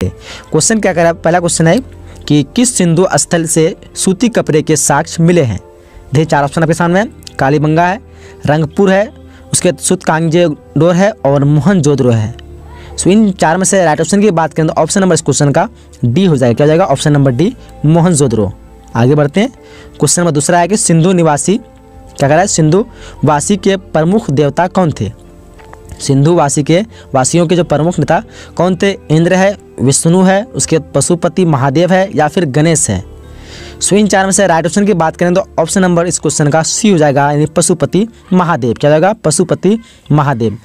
Question क्या करा? पहला क्वेश्चन है कि किस सिंधु स्थल से सूती कपड़े के साक्ष्य मिले हैं? देखिए, चार ऑप्शन आपके सामने कालीबंगा है, रंगपुर है, उसके सुत कांगजे डोर है और मोहन जोदड़ो है। सो इन चार में से राइट ऑप्शन की बात करें तो ऑप्शन नंबर इस क्वेश्चन का डी हो जाएगा। क्या हो जाएगा? ऑप्शन नंबर डी मोहन जोदड़ो आगे बढ़ते हैं। क्वेश्चन नंबर दूसरा है कि सिंधु निवासी क्या कह रहा है? सिंधु वासी के प्रमुख देवता कौन थे? सिंधु वासी के वासियों के जो प्रमुख नेता, कौन थे? इंद्र है, विष्णु है, उसके पशुपति महादेव है या फिर गणेश है? सो इन चार में से राइट ऑप्शन की बात करें तो ऑप्शन नंबर इस क्वेश्चन का सी हो जाएगा, यानी पशुपति महादेव। क्या जाएगा? पशुपति महादेव।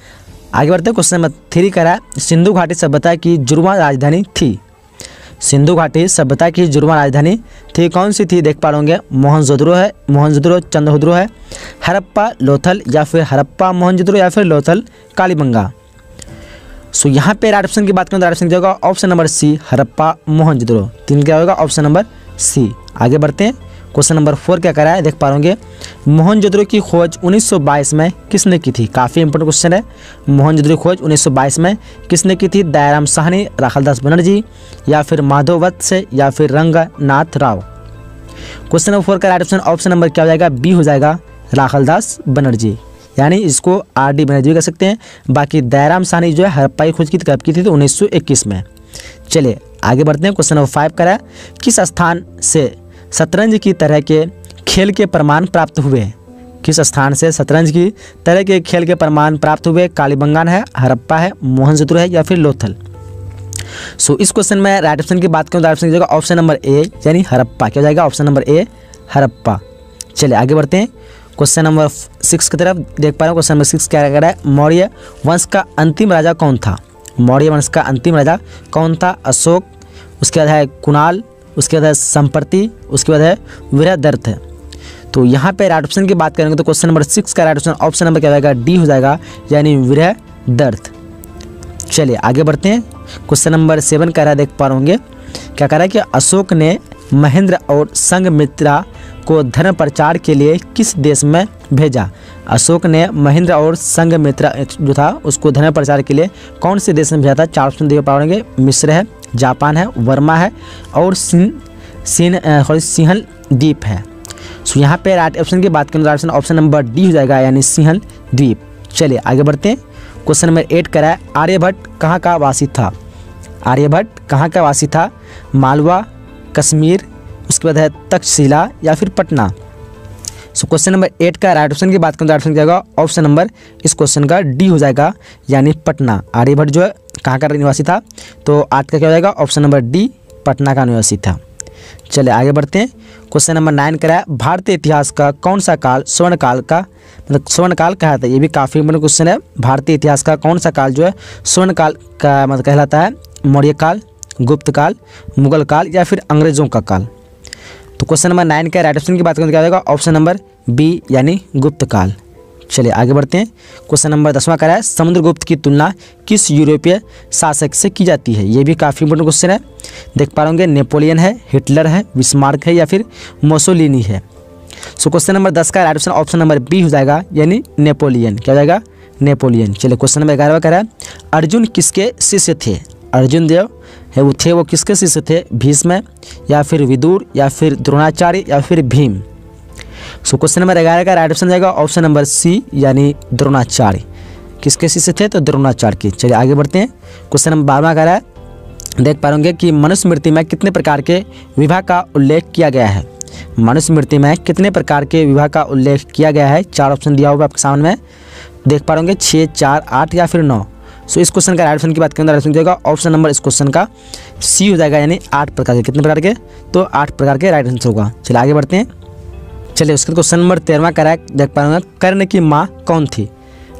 आगे बढ़ते क्वेश्चन नंबर थ्री कह रहा है। सिंधु घाटी सभ्यता की जुड़वा राजधानी थी। सिंधु घाटी सभ्यता की जुर्मा राजधानी। थी कौन सी थी देख पा रहे मोहनजोदड़ो है मोहनजोदड़ो चंद्रहुद्रो है, हरप्पा, लोथल या फिर हरप्पा मोहनजोदड़ो या फिर लोथल, कालीबंगा। सो यहाँ पे राइट ऑप्शन की बात करें तो राइट ऑप्शन क्या होगा? Option number C Harappa Mohenjodaro तीन क्या होगा? ऑप्शन नंबर सी आगे बढ़ते हैं। क्वेश्चन नंबर फोर क्या करा है? देख पा रहे मोहनजोदड़ो की खोज 1922 में किसने की थी? काफ़ी इंपोर्टेंट क्वेश्चन है। मोहनजोदड़ो खोज 1922 में किसने की थी? दयाराम साहनी, राखलदास बनर्जी, या फिर माधव वत्स या फिर Ranganath Rao? Question number four का राइट ऑप्शन ऑप्शन नंबर क्या हो जाएगा? बी हो जाएगा राखलदास बनर्जी। यानी इसको आर डी बनर्जी कह सकते हैं। बाकी दयाराम साहनी जो है हरप्पा की खोज की कब की थी? तो 1921 में। चलिए, आगे बढ़ते हैं। क्वेश्चन नंबर फाइव करा किस स्थान से शतरंज की तरह के खेल के प्रमाण प्राप्त हुए किस स्थान से शतरंज की तरह के खेल के प्रमाण प्राप्त हुए? कालीबंगान है हरप्पा है मोहनजोदड़ो है या फिर लोथल? सो so, इस क्वेश्चन में राइट ऑप्शन की बात करूँ तो ऑप्शन जाएगा ऑप्शन नंबर ए यानी हरप्पा। क्या जाएगा? Option number A Harappa. चलिए आगे बढ़ते हैं। क्वेश्चन नंबर सिक्स की तरफ़ देख पा रहे हैं। क्वेश्चन नंबर सिक्स क्या कह रहा है? मौर्य वंश का अंतिम राजा कौन था? मौर्य वंश का अंतिम राजा कौन था? अशोक उसके बाद है कुणाल उसके बाद है संप्रति, उसके बाद है विरहदर्थ। है तो यहाँ पे राइट ऑप्शन की बात करेंगे तो क्वेश्चन नंबर सिक्स का राइट ऑप्शन ऑप्शन नंबर क्या जाएगा? डी हो जाएगा, यानी विरह दर्थ चलिए, आगे बढ़ते हैं। क्वेश्चन नंबर सेवन कह रहा है, देख पा रहे क्या कह रहा है कि अशोक ने महेंद्र और संगमित्रा को धर्म प्रचार के लिए किस देश में भेजा। अशोक ने महेंद्र और संगमित्रा जो था, उसको धर्म प्रचार के लिए कौन से देश में भेजा था, चार ऑप्शन देख पाएँगे मिस्र है, जापान है, वर्मा है और सिन सिन सिंहल द्वीप है। सो यहाँ पे राइट ऑप्शन की बात करें तो ऑप्शन ऑप्शन नंबर डी हो जाएगा, यानी सिंहल द्वीप। चलिए, आगे बढ़ते हैं। क्वेश्चन नंबर एट करा है, आर्यभट्ट कहाँ का वासी था? आर्यभट्ट कहाँ का वासी था? मालवा, कश्मीर, उसके बाद है तक्षशिला या फिर Patna. So question number eight का राइट ऑप्शन की बात करें तो राइट ऑप्शन ऑप्शन नंबर इस क्वेश्चन का डी हो जाएगा, यानी पटना। आर्यभट्ट जो है, कहाँ का निवासी था? तो आठ का क्या हो जाएगा? ऑप्शन नंबर डी पटना का निवासी था। चले आगे बढ़ते हैं। क्वेश्चन नंबर नाइन करा भारतीय इतिहास का कौन सा काल स्वर्ण काल का मतलब स्वर्ण काल कहा था ये भी काफ़ी इंपोर्टेंट क्वेश्चन है। भारतीय इतिहास का कौन सा काल जो है स्वर्ण काल का मतलब कहलाता है? मौर्य काल, गुप्त काल, मुगल काल या फिर अंग्रेज़ों का काल। तो क्वेश्चन नंबर नाइन का राइट ऑप्शन की बात करें तो क्या होगा ऑप्शन नंबर बी यानी गुप्त काल। चलिए आगे बढ़ते हैं। क्वेश्चन नंबर दसवां करा है समुद्रगुप्त की तुलना किस यूरोपीय शासक से की जाती है? ये भी काफ़ी इंपोर्टेंट क्वेश्चन है। देख पा रहे नेपोलियन है, हिटलर है विस्मार्क है या फिर मोसोलिनी है। सो क्वेश्चन नंबर दस का right option option number B हो जाएगा, यानी नेपोलियन। क्या हो जाएगा? नेपोलियन। चलिए क्वेश्चन नंबर ग्यारहवा कह रहा है, अर्जुन किसके शिष्य थे? अर्जुन देव है, वो थे वो किसके शिष्य थे? भीष्म या फिर विदुर या फिर द्रोणाचार्य या फिर भीम? सो क्वेश्चन नंबर ग्यारह का राइट ऑप्शन जाएगा ऑप्शन नंबर सी यानी द्रोणाचार्य। किसके शिष्य थे? तो द्रोणाचार्य के। चलिए आगे बढ़ते हैं। क्वेश्चन नंबर बारहवा का है। देख पा होंगे कि मनुस्मृति में कितने प्रकार के विवाह का उल्लेख किया गया है। मनुस्मृति में कितने प्रकार के विवाह का उल्लेख किया गया है? चार ऑप्शन दिया होगा आपके सामने। में देख पा रहे छः चार, आठ या फिर नौ? सो इस क्वेश्चन का राइट ऑप्शन की बात करें तो राइट जाएगा ऑप्शन नंबर इस क्वेश्चन का सी हो जाएगा, यानी आठ प्रकार के। कितने प्रकार के? तो आठ प्रकार के राइट आंसर होगा। चलिए आगे बढ़ते हैं। चलिए उसके क्वेश्चन नंबर तेरहवा करा देख पा रहे कर्ण की माँ कौन थी?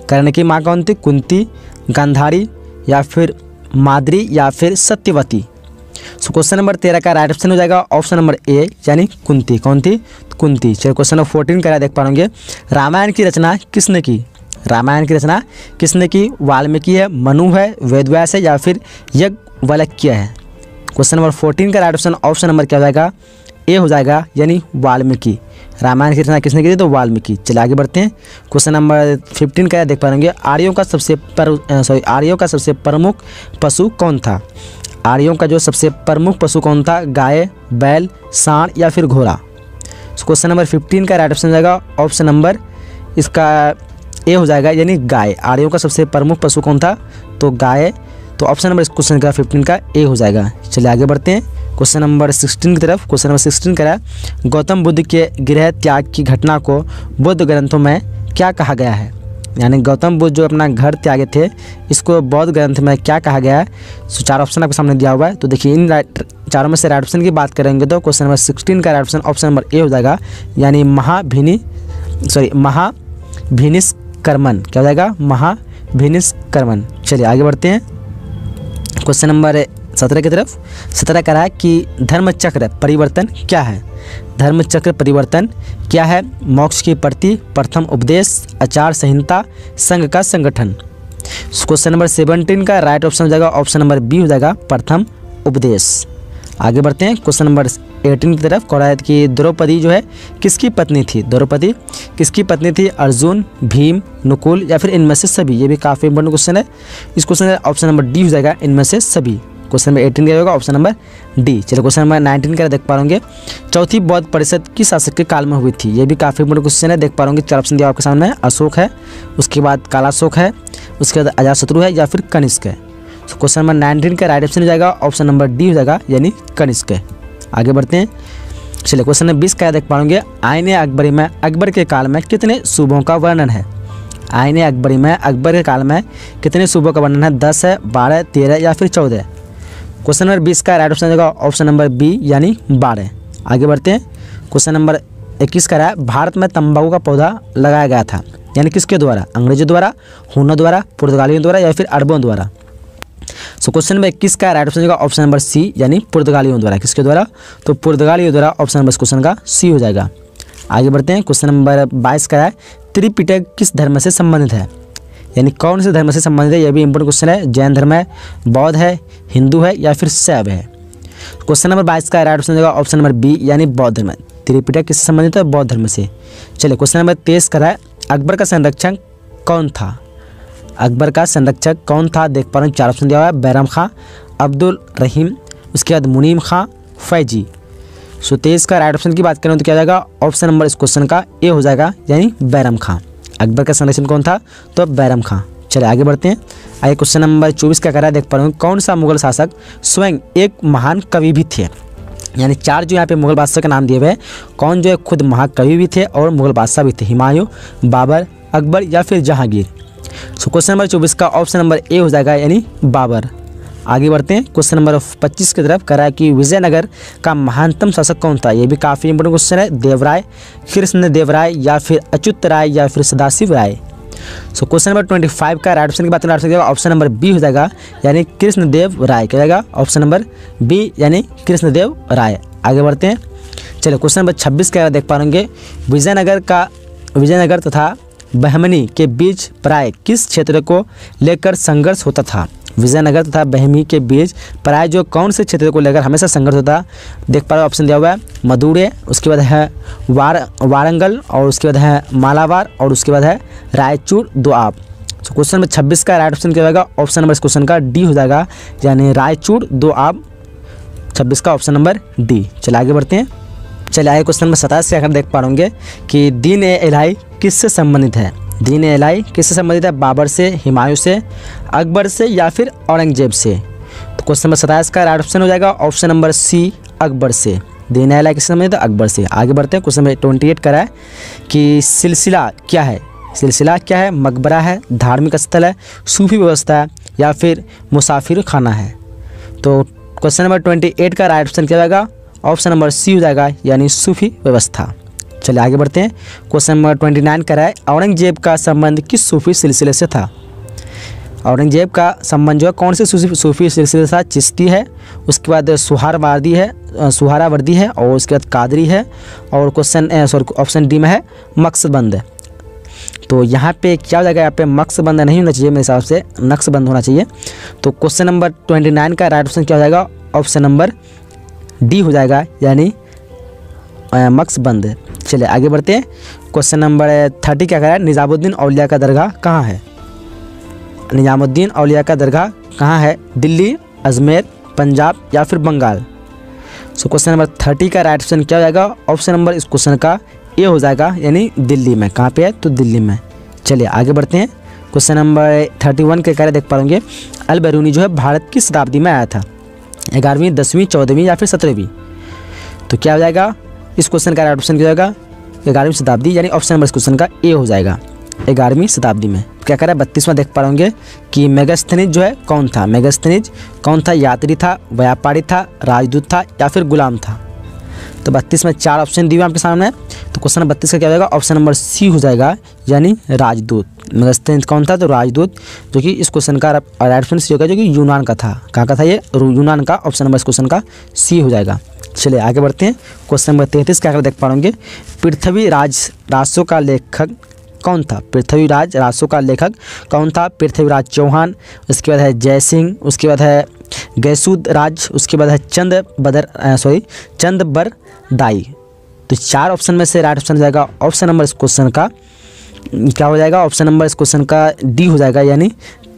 कर्ण की माँ कौन थी? कुंती, गांधारी, या फिर माद्री, या फिर सत्यवती? सो क्वेश्चन नंबर तेरह का राइट ऑप्शन हो जाएगा ऑप्शन नंबर ए यानी कुंती। कौन थी? कुंती। चलिए क्वेश्चन नंबर फोर्टीन करा देख पाएँगे रामायण की रचना किसने की? रामायण की रचना किसने की? वाल्मीकि है, मनु है, वेदव्यास है या फिर यज्ञ वलक्य है? क्वेश्चन नंबर फोर्टीन का राइट ऑप्शन ऑप्शन नंबर क्या हो जाएगा? ए हो जाएगा, यानी वाल्मीकि। रामायण की रचना किसने की थी? तो वाल्मीकि। चलिए आगे बढ़ते हैं। क्वेश्चन नंबर फिफ्टीन का देख पा पाएँगे। आर्यों का सबसे पर सॉरी आर्यों का सबसे प्रमुख पशु कौन था? आर्यों का जो सबसे प्रमुख पशु कौन था? गाय, बैल, सांड या फिर घोड़ा? क्वेश्चन नंबर फिफ्टीन का राइट ऑप्शन जाएगा। ऑप्शन नंबर इसका ए हो जाएगा यानी गाय। आर्यों का सबसे प्रमुख पशु कौन था? तो गाय। तो ऑप्शन नंबर इस क्वेश्चन का फिफ्टीन का ए हो जाएगा। चलिए आगे बढ़ते हैं। क्वेश्चन नंबर सिक्सटीन की तरफ़। क्वेश्चन नंबर सिक्सटीन करा गौतम बुद्ध के गृह त्याग की घटना को बुद्ध ग्रंथों में क्या कहा गया है? यानी गौतम बुद्ध जो अपना घर त्यागे थे, इसको बौद्ध ग्रंथ में क्या कहा गया है? सो चार ऑप्शन आपके सामने दिया हुआ है। तो देखिए, इन चारों में से राइट ऑप्शन की बात करेंगे तो क्वेश्चन नंबर सिक्सटीन का right option option number A हो जाएगा। यानी महाभिनी सॉरी महाभिनिस कर्मन, क्या हो जाएगा? महाभिनिस कर्मन। चलिए, आगे बढ़ते हैं। क्वेश्चन नंबर सत्रह की तरफ़। सत्रह कह रहा है कि धर्म चक्र परिवर्तन क्या है? धर्म चक्र परिवर्तन क्या है? मोक्ष की प्रति प्रथम उपदेश, आचार संहिता, संघ का संगठन। क्वेश्चन नंबर सेवनटीन का राइट ऑप्शन हो जाएगा ऑप्शन नंबर बी हो जाएगा, प्रथम उपदेश। आगे बढ़ते हैं। क्वेश्चन नंबर एटीन की तरफ़ कह कि द्रौपदी जो है, किसकी पत्नी थी? द्रौपदी, किसकी पत्नी थी? अर्जुन, भीम, नुकुल या फिर इनमें से सभी? ये भी काफ़ी इंपॉर्टेंट क्वेश्चन है। इस क्वेश्चन का ऑप्शन नंबर डी हो जाएगा, इनमें से सभी। क्वेश्चन नंबर एटीन का होगा ऑप्शन नंबर डी चलो क्वेश्चन नंबर नाइनटीन का देख पा रहे चौथी बौद्ध परिषद किस शासक के काल में हुई थी? ये भी काफ़ी इंपॉर्टेंट क्वेश्चन है, देख पा रहे चार ऑप्शन दिया आपके सामने, अशोक है, उसके बाद कालाशोक है, उसके बाद अजात शत्रु है या फिर कनिष्क है। क्वेश्चन नंबर नाइनटीन का राइट ऑप्शन हो जाएगा ऑप्शन नंबर डी हो जाएगा, यानी कनिष्क है। आगे बढ़ते हैं। चलिए क्वेश्चन नंबर बीस का देख पाएँगे। आयन अकबरी में, अकबर के काल में कितने शुभों का वर्णन है? आयन अकबरी में, अकबर के काल में कितने शुभों का वर्णन है? दस है, बारह, तेरह या फिर चौदह क्वेश्चन नंबर बीस का राइट ऑप्शन देगा। ऑप्शन नंबर बी यानी बारह आगे बढ़ते हैं। क्वेश्चन नंबर इक्कीस का रहा है भारत में तंबाकू का पौधा लगाया गया था। यानी किसके द्वारा? अंग्रेज़ों द्वारा हुनों द्वारा, पुर्तगालियों द्वारा या फिर अरबों द्वारा? सो क्वेश्चन नंबर इक्कीस का राइट ऑप्शन होगा ऑप्शन नंबर सी यानी पुर्तगालियों द्वारा किसके द्वारा? तो पुर्तगालियों द्वारा ऑप्शन नंबर क्वेश्चन का सी हो जाएगा। आगे बढ़ते हैं क्वेश्चन नंबर बाईस का है, त्रिपिटक किस धर्म से संबंधित है? यानी कौन से धर्म से संबंधित है? यह भी इंपॉर्टेंट क्वेश्चन है। जैन धर्म है, बौद्ध है, हिंदू है या फिर शैव है? क्वेश्चन नंबर बाईस का राइट ऑप्शन होगा ऑप्शन नंबर बी यानी बौद्ध धर्म त्रिपिटक किससे संबंधित है? बौद्ध धर्म से। चलिए क्वेश्चन नंबर तेईस का है, अकबर का संरक्षण कौन था? अकबर का संरक्षक कौन था? देख पा रहे हैं, चार ऑप्शन दिया हुआ है। बैरम खां, अब्दुल रहीम, उसके बाद मुनीम खां, फैजी। सो तेईस का राइट ऑप्शन की बात करें तो क्या जाएगा? ऑप्शन नंबर इस क्वेश्चन का ए हो जाएगा, यानी बैरम खां। अकबर का संरक्षण कौन था? तो बैरम खां। चले आगे बढ़ते हैं। आइए क्वेश्चन नंबर चौबीस का कह रहा है देख पा रहे हैं, कौन सा मुगल शासक स्वयं एक महान कवि भी थे? यानी चार जो यहाँ पे मुगल बादशाह का नाम दिए हुए कौन जो है खुद महाकवि भी थे और मुगल बादशाह भी थे? हिमायू, बाबर, अकबर या फिर जहांगीर? सो क्वेश्चन नंबर चौबीस का ऑप्शन नंबर ए हो जाएगा, यानी बाबर। आगे बढ़ते हैं। क्वेश्चन नंबर पच्चीस की तरफ़ करा कि विजयनगर का महानतम शासक कौन था? ये भी काफ़ी इंपोर्टेंट क्वेश्चन है। देवराय, कृष्ण देवराय, या फिर अच्युत राय, या फिर Sadashiva Raya? So question number twenty five का राइट ऑप्शन की बात करें ऑप्शन नंबर बी हो जाएगा, यानी कृष्णदेव राय। क्या जाएगा? ऑप्शन नंबर बी यानी कृष्णदेव राय। आगे बढ़ते हैं। चलिए क्वेश्चन नंबर छब्बीस का देख पा रहे विजयनगर का, विजयनगर तथा बहमनी के बीच प्राय किस क्षेत्र को लेकर संघर्ष होता था? विजयनगर तथा बहमी के बीच प्राय जो कौन से क्षेत्र को लेकर हमेशा संघर्ष होता? देख पा रहे ऑप्शन दिया हुआ है, मदुरे, उसके बाद है वार, वारंगल और उसके बाद है मालावार और उसके बाद है रायचूर दोआब तो क्वेश्चन नंबर छब्बीस का राइट ऑप्शन क्या होगा? ऑप्शन नंबर इस क्वेश्चन का डी हो जाएगा, यानी रायचूर दो आब छब्बीस का ऑप्शन नंबर डी चलिए आगे बढ़ते हैं। चलिए आगे क्वेश्चन नंबर सताईस से अगर देख पा रहे कि दीन ए इलाही किससे संबंधित है? दीन ए इलाही किससे संबंधित है? बाबर से, हिमायू से, अकबर से या फिर औरंगज़ेब से? तो क्वेश्चन नंबर सताईस का राइट ऑप्शन हो जाएगा ऑप्शन नंबर सी, अकबर से। दीन ए इलाही किससे संबंधित है? अकबर से। आगे बढ़ते हैं, क्वेश्चन नंबर ट्वेंटी एट करा है कि सिलसिला क्या है? सिलसिला क्या है? मकबरा है, धार्मिक स्थल है, सूफी व्यवस्था है, या फिर मुसाफिर खाना है? तो क्वेश्चन नंबर ट्वेंटी एट का राइट ऑप्शन क्या जाएगा? ऑप्शन नंबर सी हो जाएगा, यानी सूफी व्यवस्था। चलिए आगे बढ़ते हैं। क्वेश्चन नंबर ट्वेंटी नाइन का औरंगज़ेब का संबंध किस सूफी सिलसिले से था? औरंगज़ेब का संबंध जो है, कौन से सूफी सिलसिले से चिश्ती है, उसके बाद सुहारवादी है सुहारावर्दी है, और उसके बाद कादरी है, और क्वेश्चन सॉरी, ऑप्शन डी में है मकसदबंद तो यहाँ पे क्या हो जाएगा, यहाँ पे मकसबंद नहीं होना चाहिए, मेरे हिसाब से नक्सबंद होना चाहिए। तो क्वेश्चन नंबर ट्वेंटी नाइन का राइट ऑप्शन क्या हो जाएगा? ऑप्शन नंबर डी हो जाएगा, यानी मक्स बंद। चलिए, आगे बढ़ते हैं। क्वेश्चन नंबर थर्टी क्या कह रहा है? निज़ामुद्दीन अलिया का दरगाह कहाँ है? निज़ामुद्दीन अलिया का दरगाह कहाँ है? दिल्ली, अजमेर, पंजाब या फिर Bengal? So question number thirty का राइट ऑप्शन क्या हो जाएगा? ऑप्शन नंबर इस क्वेश्चन का ए हो जाएगा, यानी दिल्ली में। कहाँ पे है? तो दिल्ली में। चलिए, आगे बढ़ते हैं। क्वेश्चन नंबर थर्टी वन के कार्य देख पाएँगे अल बैरूनी जो है, भारत की शताब्दी में आया था। ग्यारहवीं, दसवीं, चौदहवीं या फिर सत्रहवीं। तो क्या हो जाएगा? इस क्वेश्चन का राइट ऑप्शन क्या होगा? ग्यारहवीं शताब्दी यानी ऑप्शन नंबर इस क्वेश्चन का ए हो जाएगा। ग्यारहवीं शताब्दी में क्या कह रहा है बत्तीसवां देख पा होंगे कि मेगास्थनिज जो है कौन था? मेगास्थनिज कौन था? यात्री था, व्यापारी था, राजदूत था या फिर गुलाम था? तो बत्तीस में चार ऑप्शन दिए आपके सामने। तो क्वेश्चन बत्तीस का क्या होगा ऑप्शन नंबर सी हो जाएगा, यानी राजदूत। मेगास्थनिज कौन था? तो राजदूत, जो कि इस क्वेश्चन का राइट ऑप्शन सी होगा, जो कि यूनान का था। कहाँ का था ये? यूनान का। ऑप्शन नंबर इस क्वेश्चन का सी हो जाएगा। चलिए आगे बढ़ते हैं। क्वेश्चन नंबर तैंतीस, क्या कर देख पाएँगे पृथ्वी राज राजस्व का लेखक कौन था? पृथ्वीराज राजस्व का लेखक कौन था? पृथ्वीराज चौहान, उसके बाद है जय सिंह उसके बाद है गैसूद राज, उसके बाद है चंद बदर सॉरी चंद बर दाई। तो चार ऑप्शन में से राइट ऑप्शन जाएगा। ऑप्शन नंबर इस क्वेश्चन का क्या हो जाएगा? ऑप्शन नंबर इस क्वेश्चन का डी हो जाएगा, यानी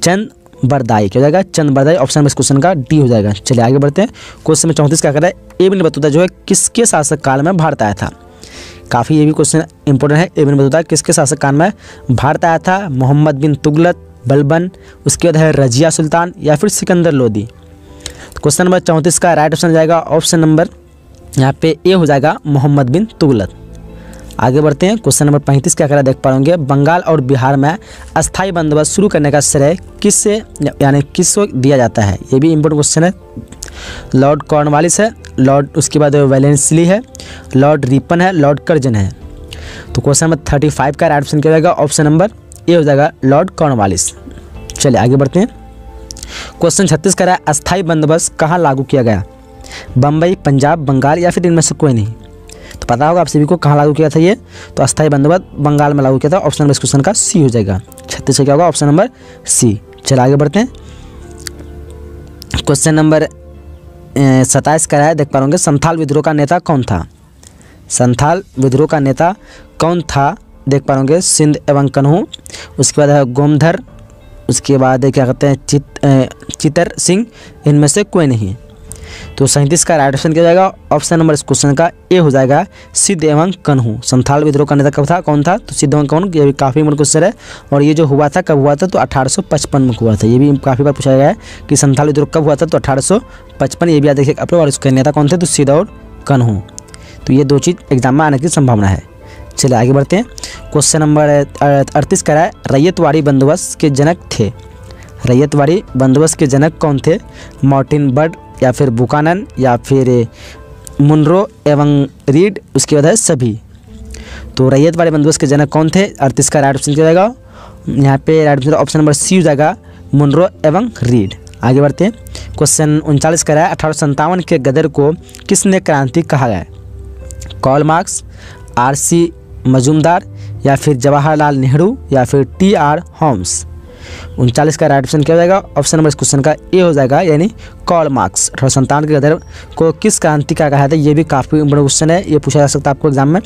चंद बरदाई क्या हो जाएगा? चंद बरदाई ऑप्शन नंबर इस क्वेश्चन का डी हो जाएगा। चलिए आगे बढ़ते हैं। क्वेश्चन में चौंतीस क्या कर रहा है? ए बिन बतौता जो है, किसके शासक काल में भारत आया था? काफ़ी ये भी क्वेश्चन इंपॉर्टेंट है। ए बिन बतौता किसके शासक काल में भारत आया था? मोहम्मद बिन तुगलत बलबन, उसके बाद है रजिया सुल्तान या फिर सिकंदर लोदी। क्वेश्चन नंबर चौंतीस का राइट ऑप्शन जाएगा ऑप्शन नंबर यहाँ पे ए हो जाएगा मोहम्मद बिन तुगलत आगे बढ़ते हैं, क्वेश्चन नंबर पैंतीस क्या करा देख पाएँगे। बंगाल और बिहार में अस्थाई बंदोबस्त शुरू करने का श्रेय किससे, यानी किसको दिया जाता है? ये भी इम्पोर्टेंट क्वेश्चन है। लॉर्ड कॉर्नवालिस है, लॉर्ड, उसके बाद वैलेंसली है, लॉर्ड रिपन है, लॉर्ड कर्जन है। तो क्वेश्चन नंबर थर्टी फाइव का राइट ऑप्शन क्या जाएगा? ऑप्शन नंबर ए हो जाएगा लॉर्ड कॉर्नवालिस। चलिए आगे बढ़ते हैं। क्वेश्चन छत्तीस का है अस्थाई बंदोबस्त कहाँ लागू किया गया? बम्बई पंजाब, बंगाल या फिर इनमें से कोई नहीं? तो पता होगा आप सभी को कहाँ लागू किया था ये? तो अस्थाई बंदोबस्त बंगाल में लागू किया था, ऑप्शन नंबर इस क्वेश्चन का सी हो जाएगा। छत्तीस का क्या होगा? Option number C. चलिए आगे बढ़ते हैं। क्वेश्चन नंबर सत्ताईस का है, देख पा रहे संथाल विद्रोह का नेता कौन था? संथाल विद्रोह का नेता कौन था? देख पा रहे सिंध एवं कन्हू, उसके बाद है गोमधर, उसके बाद क्या कहते हैं, चित चितर सिंह, इनमें से कोई नहीं। तो सैंतीस का राइट ऑप्शन क्या जाएगा ऑप्शन नंबर इस क्वेश्चन का ए हो जाएगा सिद्ध एवं कन्हू। संथाल विद्रोह का नेता कब था, कौन था? तो सिद्ध एवं कौन ये भी काफ़ी इंपॉर्टेंट क्वेश्चन है, और ये जो हुआ था, कब हुआ था? तो अठारह सौ पचपन में हुआ था। ये भी काफ़ी बार पूछा गया है कि संथाल विद्रोह कब हुआ था तो अठारह सौ पचपन, ये भी याद रखिए और इसके नेता कौन थे? तो सिद्ध और कन्हू। तो ये दो चीज़ एग्ज़ाम में आने की संभावना है। चलिए आगे बढ़ते हैं। क्वेश्चन नंबर अड़तीस का है, रैयतवाड़ी बंदोबस्त के जनक थे। रैयतवाड़ी बंदोबस्त के जनक कौन थे? मार्टिन बर्ड या फिर बुकानन या फिर मुनरो एवं रीड उसके बाद है सभी। तो रैयत वाले बंदोबस्त के जनक कौन थे? अड़तीस का राइट ऑप्शन क्या जाएगा। यहाँ पे right option option number C हो जाएगा मुनरो एवं रीड आगे बढ़ते हैं। क्वेश्चन उनचालीस का है, अठारह सौ सत्तावन के गदर को किसने क्रांति कहा गया Karl Marx R C Majumdar या फिर जवाहरलाल नेहरू या फिर टी आर होम्स। उनचालीस का राइट ऑप्शन क्या हो जाएगा। ऑप्शन नंबर इस क्वेश्चन का ए हो जाएगा, यानी कॉल मार्क्स अठारह संतावन के गदर को किस क्रांति का कहा था ये भी काफ़ी बड़ा क्वेश्चन है, ये पूछा जा सकता है आपको एग्ज़ाम में।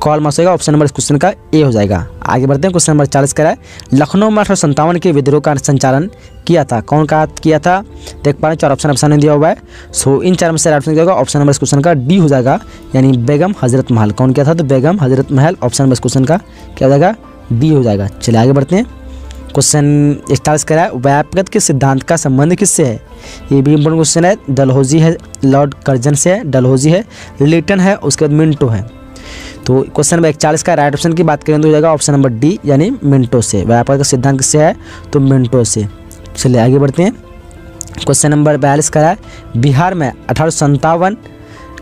कॉल मार्क्स होगा ऑप्शन नंबर इस क्वेश्चन का ए हो जाएगा। आगे बढ़ते हैं क्वेश्चन नंबर चालीस का है। लखनऊ में अठारह के विद्रोह का संचालन किया था, कौन का किया था? देख पा रहे चार ऑप्शन ऑप्शन दिया हुआ है। सो इन चार में से राइट ऑप्शन क्या ऑप्शन नंबर इस क्वेश्चन का डी हो जाएगा, यानी बेगम हज़रत महल। कौन किया था? तो बेगम हज़रत महल ऑप्शन नंबर इस क्वेश्चन का क्या हो जाएगा? डी हो जाएगा। चलिए आगे बढ़ते हैं। क्वेश्चन स्टार्ट करा है व्यापक के सिद्धांत का संबंध किससे है? ये भी इम्पोर्टेंट क्वेश्चन है, डलहोजी है, लॉर्ड कर्जन से है, डलहोजी है लिटन है, उसके बाद मिंटो है। तो क्वेश्चन नंबर इकचालीस का राइट ऑप्शन की बात करें तो हो जाएगा ऑप्शन नंबर डी यानी मिंटो से। व्यापार का सिद्धांत किससे है? तो मिंटो से। चलिए आगे बढ़ते हैं। क्वेश्चन नंबर बयालीस का है, बिहार में अठारह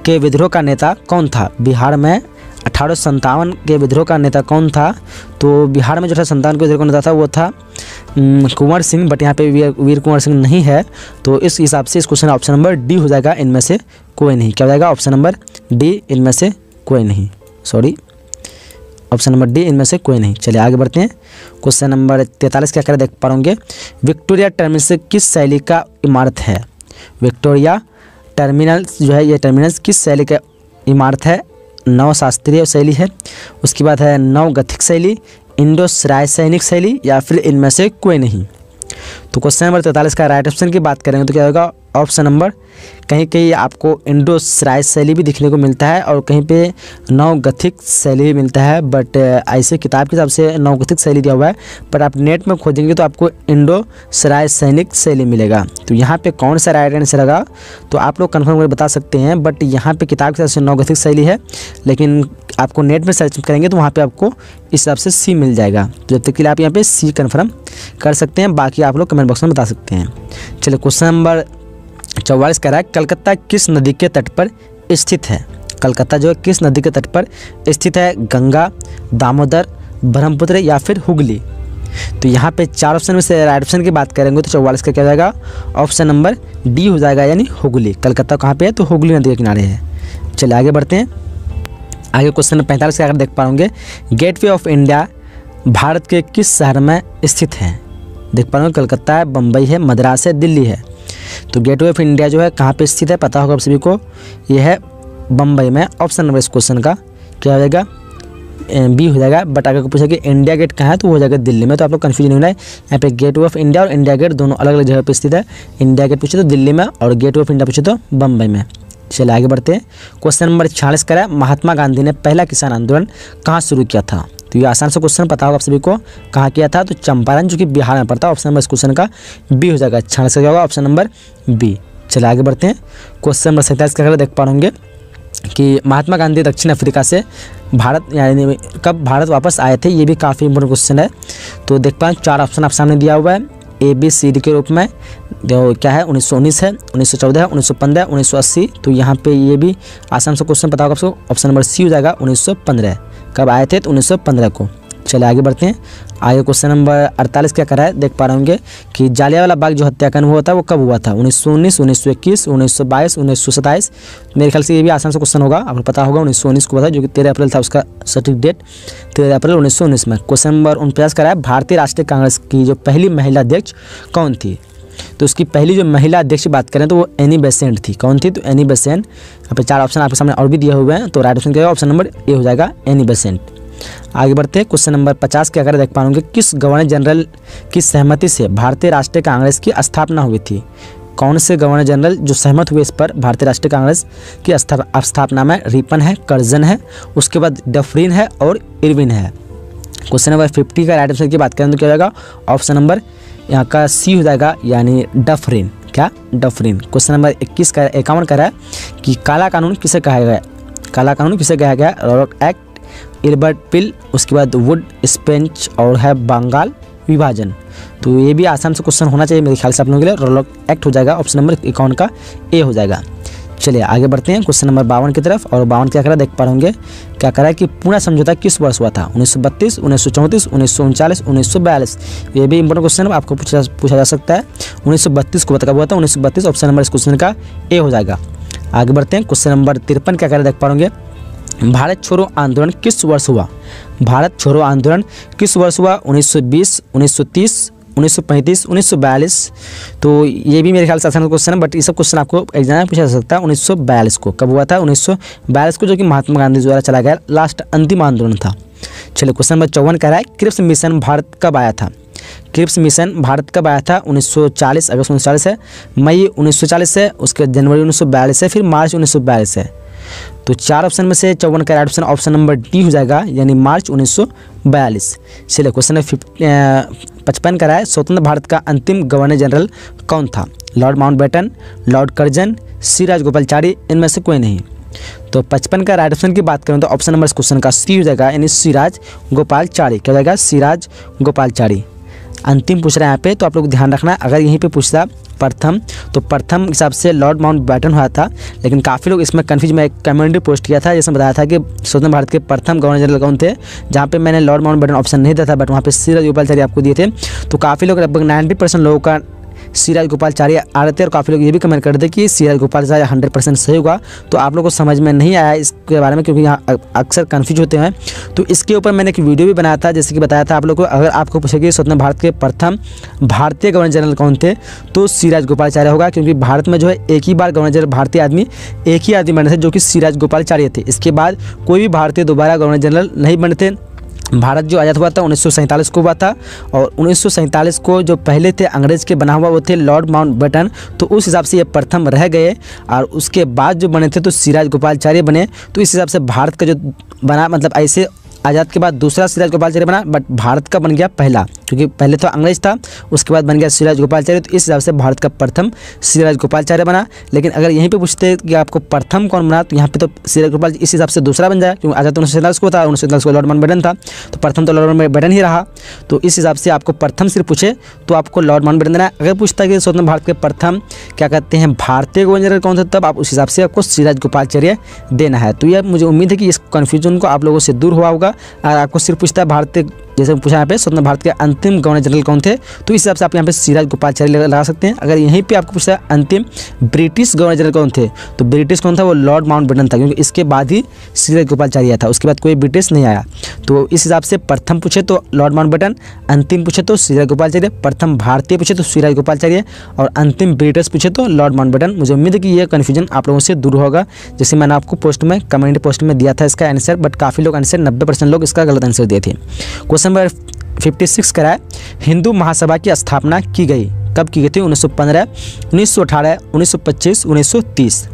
के विद्रोह का नेता कौन था? बिहार में अठारह संतावन के विद्रोह का नेता कौन था? तो बिहार में जो था संतावन के विद्रोह का नेता था, वो था कुंवर सिंह, बट यहाँ पे वीर वीर कुंवर सिंह नहीं है। तो इस हिसाब से इस क्वेश्चन ऑप्शन नंबर डी हो जाएगा, इनमें से कोई नहीं। क्या हो जाएगा? ऑप्शन नंबर डी इनमें से कोई नहीं। सॉरी ऑप्शन नंबर डी इनमें से कोई नहीं। चलिए, आगे बढ़ते हैं। क्वेश्चन नंबर तैंतालीस, क्या कर देख पाओगे विक्टोरिया टर्मिनस किस शैली का इमारत है? विक्टोरिया टर्मिनल जो है, ये टर्मिनल किस शैली का इमारत है? नव शास्त्रीय शैली है। उसके बाद है नव गथिक शैली, इंडो सैनिक शैली या फिर इनमें से कोई नहीं। तो क्वेश्चन नंबर तैंतालीस का राइट ऑप्शन की बात करेंगे तो क्या होगा? ऑप्शन नंबर, कहीं कहीं आपको इंडो सराय शैली भी दिखने को मिलता है और कहीं पे नवगथिक शैली भी मिलता है बट ऐसे किताब के हिसाब से नवगथिक शैली दिया हुआ है बट आप नेट में खोजेंगे तो आपको इंडो सराय सैनिक शैली मिलेगा। तो यहाँ पे कौन सा राइट आंसर लगा तो आप लोग कन्फर्म करके बता सकते हैं बट यहाँ पे किताब के हिसाब से नवगथिक शैली है, लेकिन आपको नेट में सर्च करेंगे तो वहाँ पर आपको इस हिसाब से सी मिल जाएगा। तो जब तक के लिए आप यहाँ पर सी कन्फर्म कर सकते हैं, बाकी आप लोग कमेंट बॉक्स में बता सकते हैं। चलिए क्वेश्चन नंबर चौवालीस कह रहा है कलकत्ता किस नदी के तट पर स्थित है? कलकत्ता जो है, किस नदी के तट पर स्थित है? गंगा, दामोदर, ब्रह्मपुत्र या फिर हुगली? तो यहाँ पे चार ऑप्शन में से राइट ऑप्शन की बात करेंगे तो चौवालीस का क्या हो जाएगा? ऑप्शन नंबर डी हो जाएगा, यानी हुगली। कलकत्ता कहाँ पे है? तो हुगली नदी के किनारे है। चलिए आगे बढ़ते हैं। आगे क्वेश्चन नंबर पैंतालीस का अगर देख पाओगे गेट ऑफ़ इंडिया भारत के किस शहर में स्थित है? देख पा रहे कलकत्ता है बम्बई है, मद्रास है, दिल्ली है। तो गेट ऑफ़ इंडिया जो है, कहाँ पे स्थित है, पता होगा आप सभी को। यह है बम्बई में, ऑप्शन नंबर इस क्वेश्चन का। क्या हो जाएगा? बी हो जाएगा, बट अगर पूछा कि इंडिया गेट कहाँ है तो वो हो जाएगा दिल्ली में। तो आप लोग कन्फ्यूज़न नहीं होना है। यहाँ पे गेट वे ऑफ़ इंडिया और इंडिया गेट दोनों अलग अलग जगह पर स्थित है। इंडिया गेट पूछे तो दिल्ली में और गेट वे ऑफ़ इंडिया पूछे तो बम्बई में। चलिए आगे बढ़ते हैं। क्वेश्चन नंबर छियालीस करा महात्मा गांधी ने पहला किसान आंदोलन कहाँ शुरू किया था? तो ये आसान से क्वेश्चन पता होगा आप सभी को, कहाँ किया था? तो चंपारण, जो कि बिहार में पड़ता है ऑप्शन नंबर इस क्वेश्चन का बी हो जाएगा। छियालीस का होगा? ऑप्शन नंबर बी चलिए आगे बढ़ते हैं। क्वेश्चन नंबर सैंतालीस का देख पा होंगे कि महात्मा गांधी दक्षिण अफ्रीका से भारत, यानी कब भारत वापस आए थे, ये भी काफ़ी इंपॉर्टेंट क्वेश्चन है। तो देख पाए चार ऑप्शन आप सामने दिया हुआ है। ए बी सी डी के रूप में, जो क्या है 1919 है 1914 है, उन्नीस है 1980 तो यहाँ पे ये भी आसान से क्वेश्चन होगा आपको ऑप्शन नंबर सी हो जाएगा 1915 कब आए थे? तो 1915 को। चलिए आगे बढ़ते हैं। आगे क्वेश्चन नंबर अड़तालीस क्या करा है? देख पा रहे होंगे कि जालियावाला बाग जो हत्याकांड हुआ था, वो कब हुआ था? उन्नीस सौ उन्नीस उन्नीस सौ इक्कीस, उन्नीस सौ बाईस, उन्नीस सौ सत्ताईस। मेरे ख्याल से ये भी आसान से क्वेश्चन होगा। आपको पता होगा उन्नीस सौ उन्नीस को पता जो कि तेरह अप्रैल था, उसका सटीक डेट तेरह अप्रैल उन्नीस सौ उन्नीस में। क्वेश्चन नंबर उनपचास करा है, भारतीय राष्ट्रीय कांग्रेस की जो पहली महिला अध्यक्ष कौन थी? तो उसकी पहली जो महिला अध्यक्ष की बात करें तो वो एनी बेसेंट थी। कौन थी? तो एनी बेसेंट यहाँ पे चार ऑप्शन आपके सामने और भी दिए हुए हैं तो राइट ऑप्शन क्या ऑप्शन नंबर ए हो जाएगा एनी बेसेंट आगे बढ़ते हैं। क्वेश्चन नंबर पचास के अगर देख पाओगे किस गवर्नर जनरल की सहमति से भारतीय राष्ट्रीय कांग्रेस की स्थापना हुई थी? कौन से गवर्नर जनरल जो सहमत हुए इस पर भारतीय राष्ट्रीय कांग्रेस की स्थापना में रिपन है, कर्जन है, उसके बाद डफरीन है और इरविन है? क्वेश्चन नंबर फिफ्टी का राइट आंसर की बात करें तो क्या होगा ऑप्शन नंबर यहाँ का सी हो जाएगा, यानी डफरीन। क्या? डफरीन। क्वेश्चन नंबर इक्कीस का, इक्यावन का है कि काला कानून किसे कहा गया काला कानून किसे कहा गया रॉक एक्ट इलबर्ट पिल, उसके बाद वुड स्पेंच और है बंगाल विभाजन। तो ये भी आसान से क्वेश्चन होना चाहिए, मेरे ख्याल से आप लोगों के लिए। रोलॉक एक्ट हो जाएगा, ऑप्शन नंबर इक्यावन का ए हो जाएगा। चलिए, आगे बढ़ते हैं, क्वेश्चन नंबर बावन की तरफ़। और बावन क्या करा, देख पा होंगे, क्या करा कि पूरा समझौता किस वर्ष हुआ था? उन्नीस सौ बत्तीस, उन्नीस सौ चौंतीस, उन्नीस सौ उनचालीस उन्नीस सौ बयालीस। ये भी इंपॉर्टेंट क्वेश्चन आपको पूछा पूछा जा सकता है। उन्नीस सौ बत्तीस को बता हुआ था, उन्नीस सौ बत्तीस ऑप्शन नंबर इस क्वेश्चन का ए हो जाएगा। आगे बढ़ते हैं, क्वेश्चन नंबर तिरपन क्या करा, देख पा होंगे। भारत छोड़ो आंदोलन किस वर्ष हुआ भारत छोड़ो आंदोलन किस वर्ष हुआ 1920, 1930, 1935, 1942 तो ये भी मेरे ख्याल से आसान क्वेश्चन है बट ये सब क्वेश्चन आपको एग्ज़ाम में पूछा जा सकता है 1942 को कब हुआ था 1942 को जो कि महात्मा गांधी द्वारा चला गया लास्ट अंतिम आंदोलन था चलिए क्वेश्चन नंबर चौवन कह रहा है क्रिप्स मिशन भारत कब आया था क्रिप्स मिशन भारत कब आया था 1940 अगस्त उन्नीस है मई 1940 है उसके जनवरी 1942 है फिर मार्च 1942 है तो चार ऑप्शन में से चौवन का right option option number D हो जाएगा, यानी मार्च उन्नीस सौ बयालीस। चलिए क्वेश्चन है पचपन का है स्वतंत्र भारत का अंतिम गवर्नर जनरल कौन था? Lord Mountbatten Lord Curzon C Rajagopalachari, इनमें से कोई नहीं। तो पचपन का राइट ऑप्शन की बात करें तो ऑप्शन नंबर क्वेश्चन का सी हो जाएगा, यानी सिराज गोपालचारी क्या हो जाएगा? सिराज गोपालचारी अंतिम पूछ रहा है यहाँ पे तो आप लोग ध्यान रखना, अगर यहीं पे पूछता प्रथम तो प्रथम हिसाब से लॉर्ड माउंट बैटन हुआ था, लेकिन काफ़ी लोग इसमें कन्फ्यूज़ में एक कमेंट्री पोस्ट किया था, जिसमें बताया था कि स्वतंत्र भारत के प्रथम गवर्नर जनरल कौन थे, जहाँ पे मैंने लॉर्ड माउंट बैटन ऑप्शन नहीं दिया था बट वहाँ पे सीरज गोपालचारी आपको दिए थे तो काफ़ी लोग लगभग नाइन्टी परसेंट लोगों का सिराज गोपालचार्य आ रहे थे और काफ़ी लोग ये भी कमेंट कर थे कि सिराज गोपालचार्य हंड्रेड परसेंट सही होगा। तो आप लोग को समझ में नहीं आया इसके बारे में क्योंकि यहाँ अक्सर कन्फ्यूज़ होते हैं। तो इसके ऊपर मैंने एक वीडियो भी बनाया था, जैसे कि बताया था आप लोग को। अगर आपको पूछे कि स्वतंत्र भारत के प्रथम भारतीय गवर्नर जनरल कौन थे तो सिराज गोपालचार्य होगा, क्योंकि भारत में जो है एक ही बार गवर्नर जनरल भारतीय आदमी, एक ही आदमी बने थे जो कि सिराज गोपालचार्य थे। इसके बाद कोई भी भारतीय दोबारा गवर्नर जनरल नहीं बने थे। भारत जो आज़ाद हुआ था, उन्नीस सौ सैंतालीस को हुआ था और उन्नीस सौ सैंतालीस को जो पहले थे अंग्रेज़ के बना हुआ वो थे लॉर्ड माउंट बटन। तो उस हिसाब से ये प्रथम रह गए और उसके बाद जो बने थे तो सिराज गोपालचार्य बने। तो इस हिसाब से भारत का जो बना मतलब ऐसे आज़ाद के बाद दूसरा सिराज गोपालचार्य बना बट भारत का बन गया पहला। क्योंकि पहले तो अंग्रेज़ था, उसके बाद बन गया सिराज गोपालचार्य तो इस हिसाब से भारत का प्रथम सिराज गोपालचार्य बना। लेकिन अगर यहीं पे पूछते कि आपको प्रथम कौन बना तो यहाँ पे तो सिराज गोपाल इस हिसाब से दूसरा बन जाए, क्योंकि आज़ाद उन्नीस सौ सैंतालीस को था उन्नीस को लॉर्ड माउंट बेटन था तो प्रथम तो लॉर्ड माउंट बेटन ही रहा। तो इस हिसाब से आपको प्रथम सिर्फ़ पूछे तो आपको लॉर्ड माउंट बेटन देना अगर पूछता कि स्वतंत्र भारत के प्रथम क्या कहते हैं, भारतीय गवर्नर कौन था तब आप उस हिसाब से आपको सिराज गोपालचार्य देना है। तो यह मुझे उम्मीद है कि इस कन्फ्यूज़न को आप लोगों से दूर हुआ होगा अगर आपको सिर्फ़ पूछता है भारतीय जैसे पूछा यहाँ पे स्वतंत्र भारत के अंतिम गवर्नर जनरल कौन थे? तो इस हिसाब से आप यहाँ पे सिराज गोपालचार्य लगा सकते हैं। अगर यहीं पे आपको पूछता है, अंतिम ब्रिटिश गवर्नर जनरल कौन थे? तो ब्रिटिश कौन था? वो लॉर्ड माउंट बेटन था, क्योंकि इसके बाद ही सिराज गोपालचार्य था, उसके बाद कोई ब्रिटिश नहीं आया। तो इस हिसाब से प्रथम पूछे तो लॉर्ड माउंट अंतिम पूछे तो सिराज गोपालचार्य प्रथम भारतीय पूछे तो सिराज गोपालचार्य और अंतिम ब्रिटिश पूछे तो लॉर्ड माउंट मुझे उम्मीद है कि यह कन्फ्यूज़न आप लोगों से दूर होगा, जैसे मैंने आपको पोस्ट में कमेंट पोस्ट में दिया था इसका आंसर बट काफ़ी लोग आंसर नब्बे लोग इसका गलत आंसर दिए थे। क्वेश्चन नंबर 56 कराए, हिंदू महासभा की स्थापना की गई। कब की गई थी? 1915 1918 1925 1930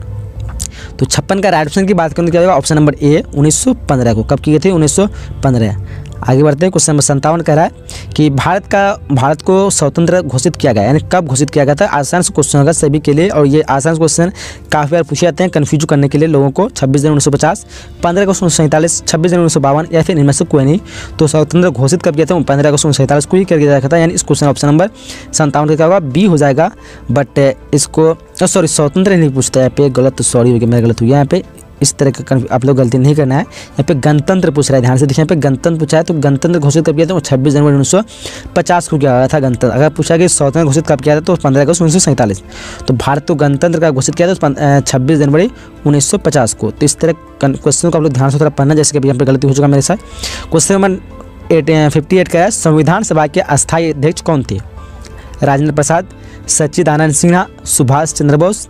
तो छप्पन का राइट ऑप्शन की बात करें तो क्या होगा? ऑप्शन नंबर ए 1915 को। कब की गई थी? 1915 आगे बढ़ते हैं, क्वेश्चन नंबर संतावन कह रहा है कि भारत का, भारत को स्वतंत्र घोषित किया गया, यानी कब घोषित किया गया था? आसान से क्वेश्चन होगा सभी के लिए, और ये आसान क्वेश्चन काफ़ी बार पूछे जाते हैं कन्फ्यूज़ करने के लिए लोगों को। छब्बीस जनवरी उन्नीस सौ पचास, पंद्रह अगस्त उन्नीस सौ सैंतालीस, छब्बीस जनवरी उन्नीस सौ बावन, या फिर इनमें से कोई नहीं। तो स्वतंत्र घोषित कब किया था? पंद्रह अगस्त उन्नीस सौ सैंतालीस को ही कर दिया था, यानी इस क्वेश्चन ऑप्शन नंबर संतावन का क्या होगा? बी हो जाएगा बट इसको सॉरी स्वतंत्र नहीं पूछता है, यहाँ पे गलत सॉरी हो गया, मेरा गलत हो गया, यहाँ पे इस तरह का आप लोग गलती नहीं करना है। यहाँ पे गणतंत्र पूछ रहा है, ध्यान से देखिए, यहाँ पे गणतंत्र पूछा है तो गणतंत्र घोषित कब किया था? छब्बीस जनवरी उन्नीस सौ पचास को किया गया था गणतंत्र। अगर पूछा कि स्वतंत्र घोषित कब किया था तो पंद्रह अगस्त उन्नीस सौ सैंतालीस। तो भारत को गणतंत्र का घोषित किया था छब्बीस जनवरी उन्नीस सौ पचास को। तो इस तरह क्वेश्चन को आप लोग ध्यान से थोड़ा पढ़ना, जैसे कि यहाँ पे गलती हो चुका मेरे साथ। Question number eight fifty eight का संविधान सभा के अस्थायी अध्यक्ष कौन थे? राजेंद्र प्रसाद, सच्चिदानंद सिन्हा, सुभाष चंद्र बोस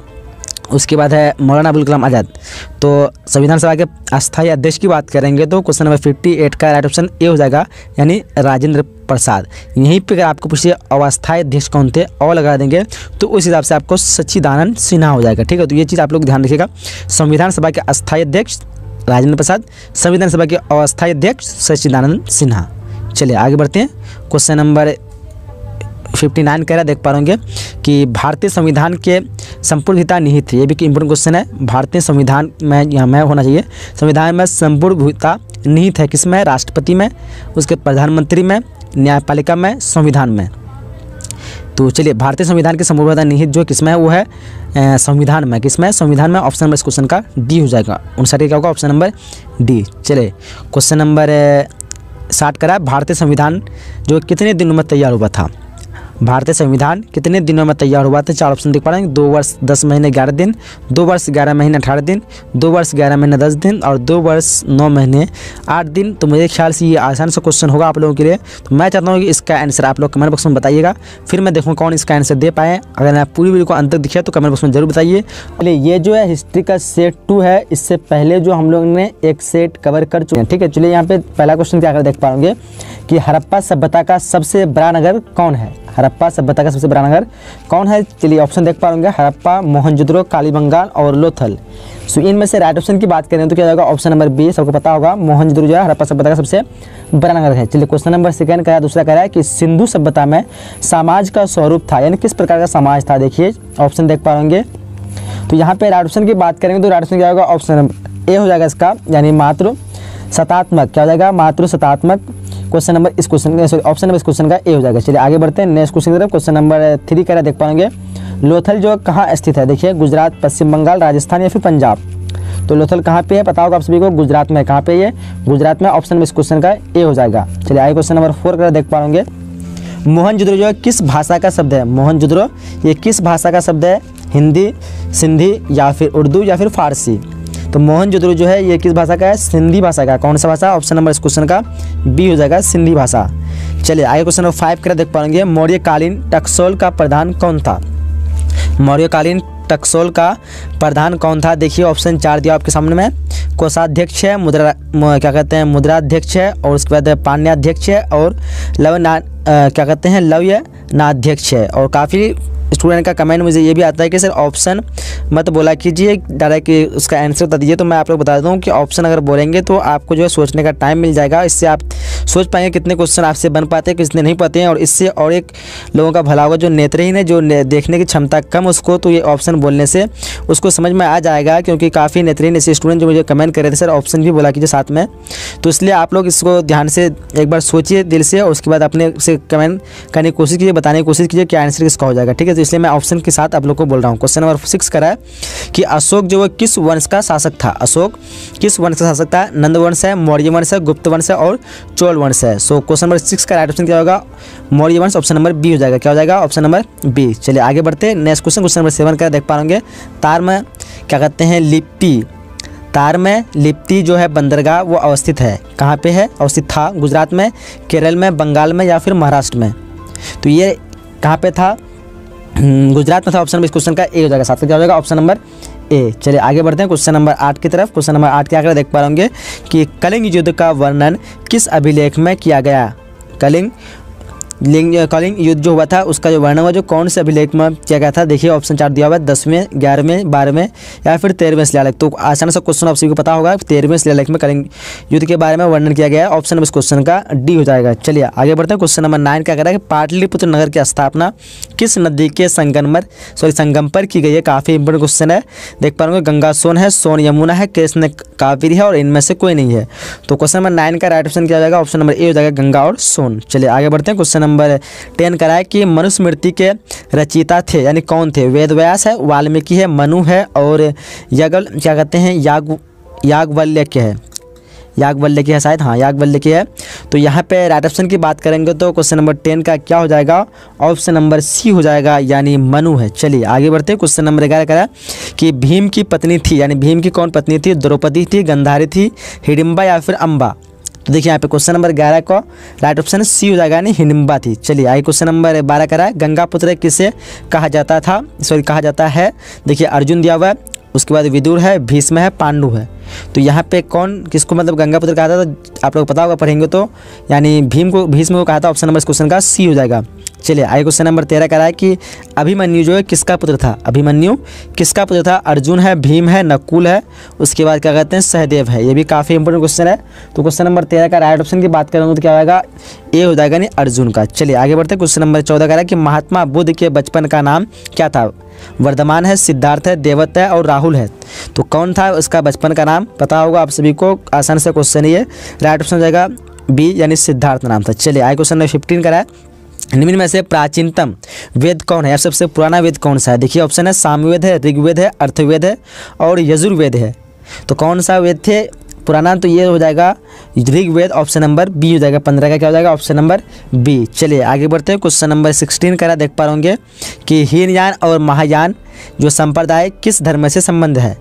उसके बाद है मौलाना अबुल कलाम आज़ाद। तो संविधान सभा के अस्थायी अध्यक्ष की बात करेंगे तो क्वेश्चन नंबर फिफ्टी एट का राइट ऑप्शन ए हो जाएगा, यानी राजेंद्र प्रसाद। यहीं पे अगर आपको पूछिए अस्थायी अध्यक्ष कौन थे, और लगा देंगे तो उस हिसाब से आपको सच्चिदानंद सिन्हा हो जाएगा, ठीक है? तो ये चीज़ आप लोग ध्यान रखिएगा। संविधान सभा के अस्थायी अध्यक्ष राजेंद्र प्रसाद, संविधान सभा के अस्थायी अध्यक्ष सच्चिदानंद सिन्हा। चलिए, आगे बढ़ते हैं। क्वेश्चन नंबर फिफ्टी नाइन कह रहा देख पा रहे कि भारतीय संविधान के संपूर्ण हिता निहित है ये भी इंपॉर्टेंट क्वेश्चन है, भारतीय संविधान में, यहाँ में होना चाहिए, संविधान में संपूर्ण हिता निहित है किसमें राष्ट्रपति में, उसके प्रधानमंत्री में, न्यायपालिका में, संविधान में। तो चलिए, भारतीय संविधान के संपूर्ण निहित जो किसमें है, वो है संविधान में। किसमें संविधान में ऑप्शन नंबर इस क्वेश्चन का डी हो जाएगा। उनसठ क्या होगा? ऑप्शन नंबर डी चलिए क्वेश्चन नंबर साठ करा, भारतीय संविधान जो कितने दिनों में तैयार हुआ था? भारतीय संविधान कितने दिनों में तैयार हुआ था? चार ऑप्शन देख पा रहे हैं। दो वर्ष, दस महीने, ग्यारह दिन। दो वर्ष, ग्यारह महीने, अठारह दिन। दो वर्ष, ग्यारह महीने, दस दिन। और दो वर्ष, नौ महीने, आठ दिन। तो मेरे ख्याल से ये आसान सा क्वेश्चन होगा आप लोगों के लिए। तो मैं चाहता हूँ कि इसका आंसर आप लोग कमेंट बॉक्स में बताइएगा। फिर मैं देखूँ कौन इसका आंसर दे पाए। अगर आप पूरी वीडियो को अंत तक तो कमेंट बॉक्स में ज़रूर बताइए। चलिए ये जो है हिस्ट्री का सेट टू है। इससे पहले जो हम लोग ने एक सेट कवर कर चुके हैं। ठीक है, चलिए यहाँ पे पहला क्वेश्चन क्या कर देख पाएँगे कि हड़प्पा सभ्यता का सबसे बड़ा नगर कौन है? हड़प्पा सभ्यता का सबसे बड़ा नगर कौन है? चलिए ऑप्शन देख पा रहे हड़प्पा मोहनजुद्रो कालीबंगाल और लोथल। सो इनमें से राइट ऑप्शन की बात करें तो क्या होगा? ऑप्शन नंबर बी सबको पता होगा मोहनजुद्रो जो है हड़प्पा सभ्यता का सबसे बड़ा नगर है। चलिए क्वेश्चन नंबर सेकंड का दूसरा कह रहा है कि सिंधु सभ्यता में समाज का स्वरूप था, यानी किस प्रकार का समाज था? देखिए ऑप्शन देख पा रहे तो यहाँ पे राइट ऑप्शन की बात करेंगे तो राइट ऑप्शन क्या होगा? ऑप्शन ए हो जाएगा इसका, यानी मातृ सतात्मक। क्या हो जाएगा? मातृ सतात्मक। क्वेश्चन नंबर, इस क्वेश्चन सॉरी ऑप्शन नंबर इस क्वेश्चन का ए हो जाएगा। चलिए आगे बढ़ते हैं। नेक्स्ट क्वेश्चन की तरफ़ क्वेश्चन नंबर थ्री कह देख पाएँगे। लोथल जो कहाँ स्थित है? देखिए, गुजरात, पश्चिम बंगाल, राजस्थान या फिर पंजाब? तो लोथल कहाँ पे है? पता होगा आप सभी को, गुजरात में कहाँ पे ये? गुजरात में ऑप्शन में इस क्वेश्चन का ए हो जाएगा। चलिए आगे क्वेश्चन नंबर फोर कर देख पाएँगे। मोहनजोदड़ो जो है, किस भाषा का शब्द है? मोहनजोदड़ो ये किस भाषा का शब्द है? हिंदी, सिंधी या फिर उर्दू या फिर फारसी? तो मोहनजोदड़ो जो है, ये किस भाषा का है? सिंधी भाषा का। कौन सा भाषा? ऑप्शन नंबर इस क्वेश्चन का। बी हो जाएगा सिंधी भाषा। चलिए, आगे क्वेश्चन नंबर फाइव का देख पाएँगे। मौर्यकालीन टक्सोल का प्रधान कौन था? मौर्यकालीन टक्सोल का प्रधान कौन था? देखिए ऑप्शन चार दिया आपके सामने में। कोषाध्यक्ष है, मुद्रा क्या कहते हैं? मुद्राध्यक्ष है, और उसके बाद पाण्याध्यक्ष है, और लव ना क्या कहते हैं? लव्य नाध्यक्ष है, और काफ़ी स्टूडेंट का कमेंट मुझे ये भी आता है कि सर ऑप्शन मत बोला कीजिए डायरेक्ट उसका आंसर बता दीजिए तो मैं आप लोग बता दूँ कि ऑप्शन अगर बोलेंगे तो आपको जो है सोचने का टाइम मिल जाएगा। इससे आप सोच पाएँगे कितने क्वेश्चन आपसे बन पाते हैं, कितने नहीं पाते हैं, और इससे और एक लोगों का भला होगा, जो नेत्रहीन है, जो देखने की क्षमता कम उसको तो ये ऑप्शन बोलने से उसको समझ में आ जाएगा, क्योंकि काफ़ी नेत्रहीन ऐसे स्टूडेंट जो मुझे कमेंट कर रहे थे, सर ऑप्शन भी बोला कीजिए साथ में। तो इसलिए आप लोग इसको ध्यान से एक बार सोचिए दिल से, और उसके बाद अपने से कमेंट करने की कोशिश कीजिए, बताने की कोशिश कीजिए कि आंसर किसका हो जाएगा, ठीक है तो इसलिए मैं ऑप्शन के साथ आप लोग को बोल रहा हूँ। क्वेश्चन नंबर सिक्स करा है कि अशोक जो है, किस वंश का शासक था? अशोक किस वंश का शासक था? नंद वंश है, मौर्य वंश है, गुप्त वंश है और चोल वंश है। सो क्वेश्चन नंबर सिक्स का राइट ऑप्शन क्या होगा? मौर्य वंश ऑप्शन नंबर बी हो जाएगा। क्या हो जाएगा? ऑप्शन नंबर बी चलिए आगे बढ़ते हैं। Next question question number seven का देख पाएँगे तार में क्या कहते हैं? लिपि तार में लिप्ति जो है बंदरगाह, वो अवस्थित है। कहाँ पे है? अवस्थित था गुजरात में, केरल में, बंगाल में या फिर महाराष्ट्र में? तो ये कहाँ पे था? गुजरात में था ऑप्शन नंबर इस क्वेश्चन का ए हो जाएगा, साथ क्या हो जाएगा? ऑप्शन नंबर ए चलिए, आगे बढ़ते हैं। क्वेश्चन नंबर आठ की तरफ़। क्वेश्चन नंबर आठ के कर देख पा रहे कि कलिंग युद्ध का वर्णन किस अभिलेख में किया गया? कलिंग लिंग कलिंग युद्ध जो हुआ था, उसका जो वर्णन हुआ, जो कौन से अभिलेख में किया गया था, देखिए ऑप्शन चार दिया हुआ है, दसवें, ग्यारहवें, बारहवें या फिर तेरहवें शिलालेख। तो आसान सा क्वेश्चन आप सभी को पता होगा, तेरहवें शिलालेख में कलिंग युद्ध के बारे में वर्णन किया गया है। ऑप्शन नंबर इस क्वेश्चन का डी हो जाएगा। चलिए, आगे बढ़ते हैं। क्वेश्चन नंबर नाइन क्या कह रहा है कि पाटलिपुत्र नगर की स्थापना किस नदी के संगम सॉरी संगम पर की गई है? काफ़ी इंपॉर्टेंट क्वेश्चन है। देख पा रहे गंगा सोन है, सोन यमुना है, कृष्ण कावेरी है और इनमें से कोई नहीं है। तो क्वेश्चन नंबर नाइन का राइट ऑप्शन क्या जाएगा ऑप्शन नंबर ए हो जाएगा गंगा और सोन। चलिए, आगे बढ़ते हैं। क्वेश्चन नंबर टेन कराए कि मनुस्मृति के रचिता थे, यानी कौन थे? वेद व्यास है, वाल्मीकि है, मनु है, और यगल क्या कहते हैं? याग यागवल्यक्य है। यागवल्य है शायद? हाँ यागवल्य है। तो यहाँ पे राइट ऑप्शन की बात करेंगे तो क्वेश्चन नंबर टेन का क्या हो जाएगा? ऑप्शन नंबर सी हो जाएगा, यानी मनु है। चलिए, आगे बढ़ते हैं। क्वेश्चन नंबर ग्यारह करा कि भीम की पत्नी थी, यानी भीम की कौन पत्नी थी? द्रौपदी थी, गंधारी थी, हिडिम्बा या फिर अम्बा तो देखिए, यहाँ पे क्वेश्चन नंबर ग्यारह को राइट ऑप्शन सी हो जाएगा, यानी हिडिम्बा थी चलिए, आगे क्वेश्चन नंबर बारह का रहा है गंगा पुत्र किसे कहा जाता था? सॉरी कहा जाता है? देखिए, अर्जुन दिया हुआ है। उसके बाद विदुर है, भीष्म है, पांडु है। तो यहाँ पे कौन, किसको मतलब गंगा पुत्र कहा था तो आप लोग पता होगा, पढ़ेंगे तो। यानी भीम को, भीष्म को कहा था ऑप्शन नंबर इस क्वेश्चन का सी हो जाएगा। चलिए, आगे क्वेश्चन नंबर तेरह का है कि अभिमन्यु जो है, किसका पुत्र था? अभिमन्यु किसका पुत्र था? अर्जुन है, भीम है, नकुल है। उसके बाद क्या कहते हैं, सहदेव है। ये भी काफ़ी इंपॉर्टेंट क्वेश्चन है। तो क्वेश्चन नंबर तेरह का राइट ऑप्शन की बात करेंगे तो क्या होगा ए हो जाएगा नहीं अर्जुन का। चलिए, आगे बढ़ते क्वेश्चन नंबर चौदह का है कि महात्मा बुद्ध के बचपन का नाम क्या था? वर्धमान है, सिद्धार्थ है देवत है और राहुल है। तो कौन था उसका बचपन का नाम? पता होगा आप सभी को, आसान से क्वेश्चन ही है राइट ऑप्शन जाएगा बी, यानी सिद्धार्थ नाम था। चलिए, आगे क्वेश्चन नंबर फिफ्टीन का है निम्न में से प्राचीनतम वेद कौन है? या सबसे पुराना वेद कौन सा है? देखिए ऑप्शन है सामवेद है, ऋग्वेद है, अर्थवेद है और यजुर्वेद है। तो कौन सा वेद थे? पुराना तो ये हो जाएगा ऋग्वेद ऑप्शन नंबर बी हो जाएगा, पंद्रह का क्या हो जाएगा? Option number B. चलिए, आगे बढ़ते हैं। क्वेश्चन नंबर सिक्सटीन का देख पा होंगे कि हीनयान और महायान जो संप्रदाय किस धर्म से संबंध है?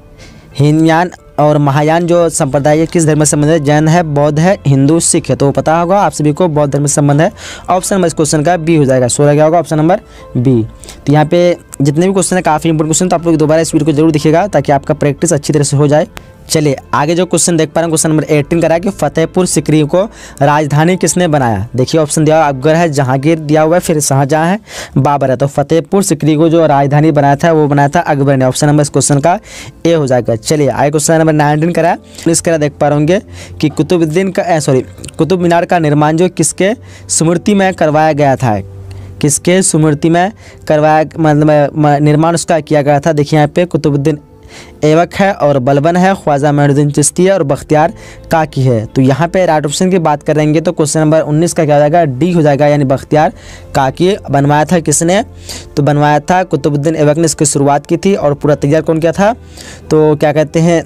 हीनयान और महायान जो संप्रदाय है, किस धर्म से संबंध है? जैन है, बौद्ध है, हिंदू, सिख है। तो पता होगा, आप सभी को बौद्ध धर्म से संबंध है। ऑप्शन नंबर इस क्वेश्चन का बी हो जाएगा। सोलह क्या होगा? Option number B. तो यहाँ पे जितने भी क्वेश्चन है, काफ़ी इंपॉर्टेंट क्वेश्चन तो आप लोग दोबारा इस वीडियो को ज़रूर दिखेगा ताकि आपका प्रैक्टिस अच्छी तरह से हो जाए। चलिए, आगे जो क्वेश्चन देख पा रहे हैं क्वेश्चन नंबर एटीन का है कि फतेहपुर सिकरी को राजधानी किसने बनाया? देखिए ऑप्शन दिया हुआ अकबर है, जहांगीर दिया हुआ है, फिर शाहजहाँ है, बाबर है। तो फतेहपुर सिकरी को जो राजधानी बनाया था, वो बनाया था अकबर ने। ऑप्शन नंबर इस क्वेश्चन का ए हो जाएगा। चलिए, आगे क्वेश्चन नंबर नाइनटीन करा पुलिस करा देख पा रहे कि कुतुबुद्दीन का सॉरी कुतुब मीनार का निर्माण जो किसके स्मृति में करवाया गया था? किसके स्मृति में करवाया मतलब निर्माण उसका किया गया था? देखिए, यहाँ पे कुतुबुद्दीन एवक है और बलबन है, ख्वाजा महनुद्दीन चिश्ती है और बख्तियार काकी है। तो यहाँ पे राइट ऑप्शन की बात करेंगे तो क्वेश्चन नंबर 19 का क्या हो जाएगा? डी हो जाएगा, यानी बख्तियार काकी। बनवाया था किसने? तो बनवाया था कुतुबुद्दीन एवक ने, इसकी शुरुआत की थी और पूरा तैयार कौन किया था? तो क्या कहते हैं,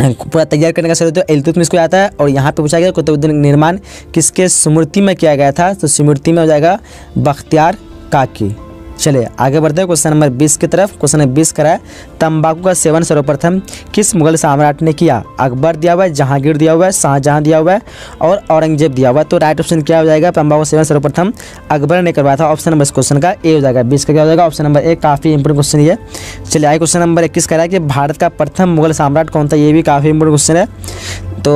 पूरा तैयार करने का श्रेय तो इल्तुतमिश को आता है और यहाँ पे पूछा गया कुतुबुद्दीन निर्माण किसके स्मृति में किया गया था? तो स्मृति में हो जाएगा बख्तियार काकी। चलिए, आगे बढ़ते हैं क्वेश्चन नंबर 20 की तरफ़। क्वेश्चन नंबर 20 करा तंबाकू का सेवन सर्वप्रथम किस मुगल सम्राट ने किया? अकबर दिया हुआ है, जहांगीर दिया हुआ है, शाहजहां दिया हुआ है और औरंगज़ेब दिया हुआ है। तो राइट ऑप्शन क्या हो जाएगा? तंबाकू सेवन सर्वप्रथम अकबर ने करवाया था। ऑप्शन नंबर इस क्वेश्चन का ए हो जाएगा। बीस का क्या हो जाएगा? ऑप्शन नंबर एक काफ़ी इंपोर्टेंट क्वेश्चन ये चलिए, आगे क्वेश्चन नंबर इक्कीस करा कि भारत का प्रथम मुगल सम्राट कौन था? ये भी काफ़ी इंपोर्टेंट क्वेश्चन है। तो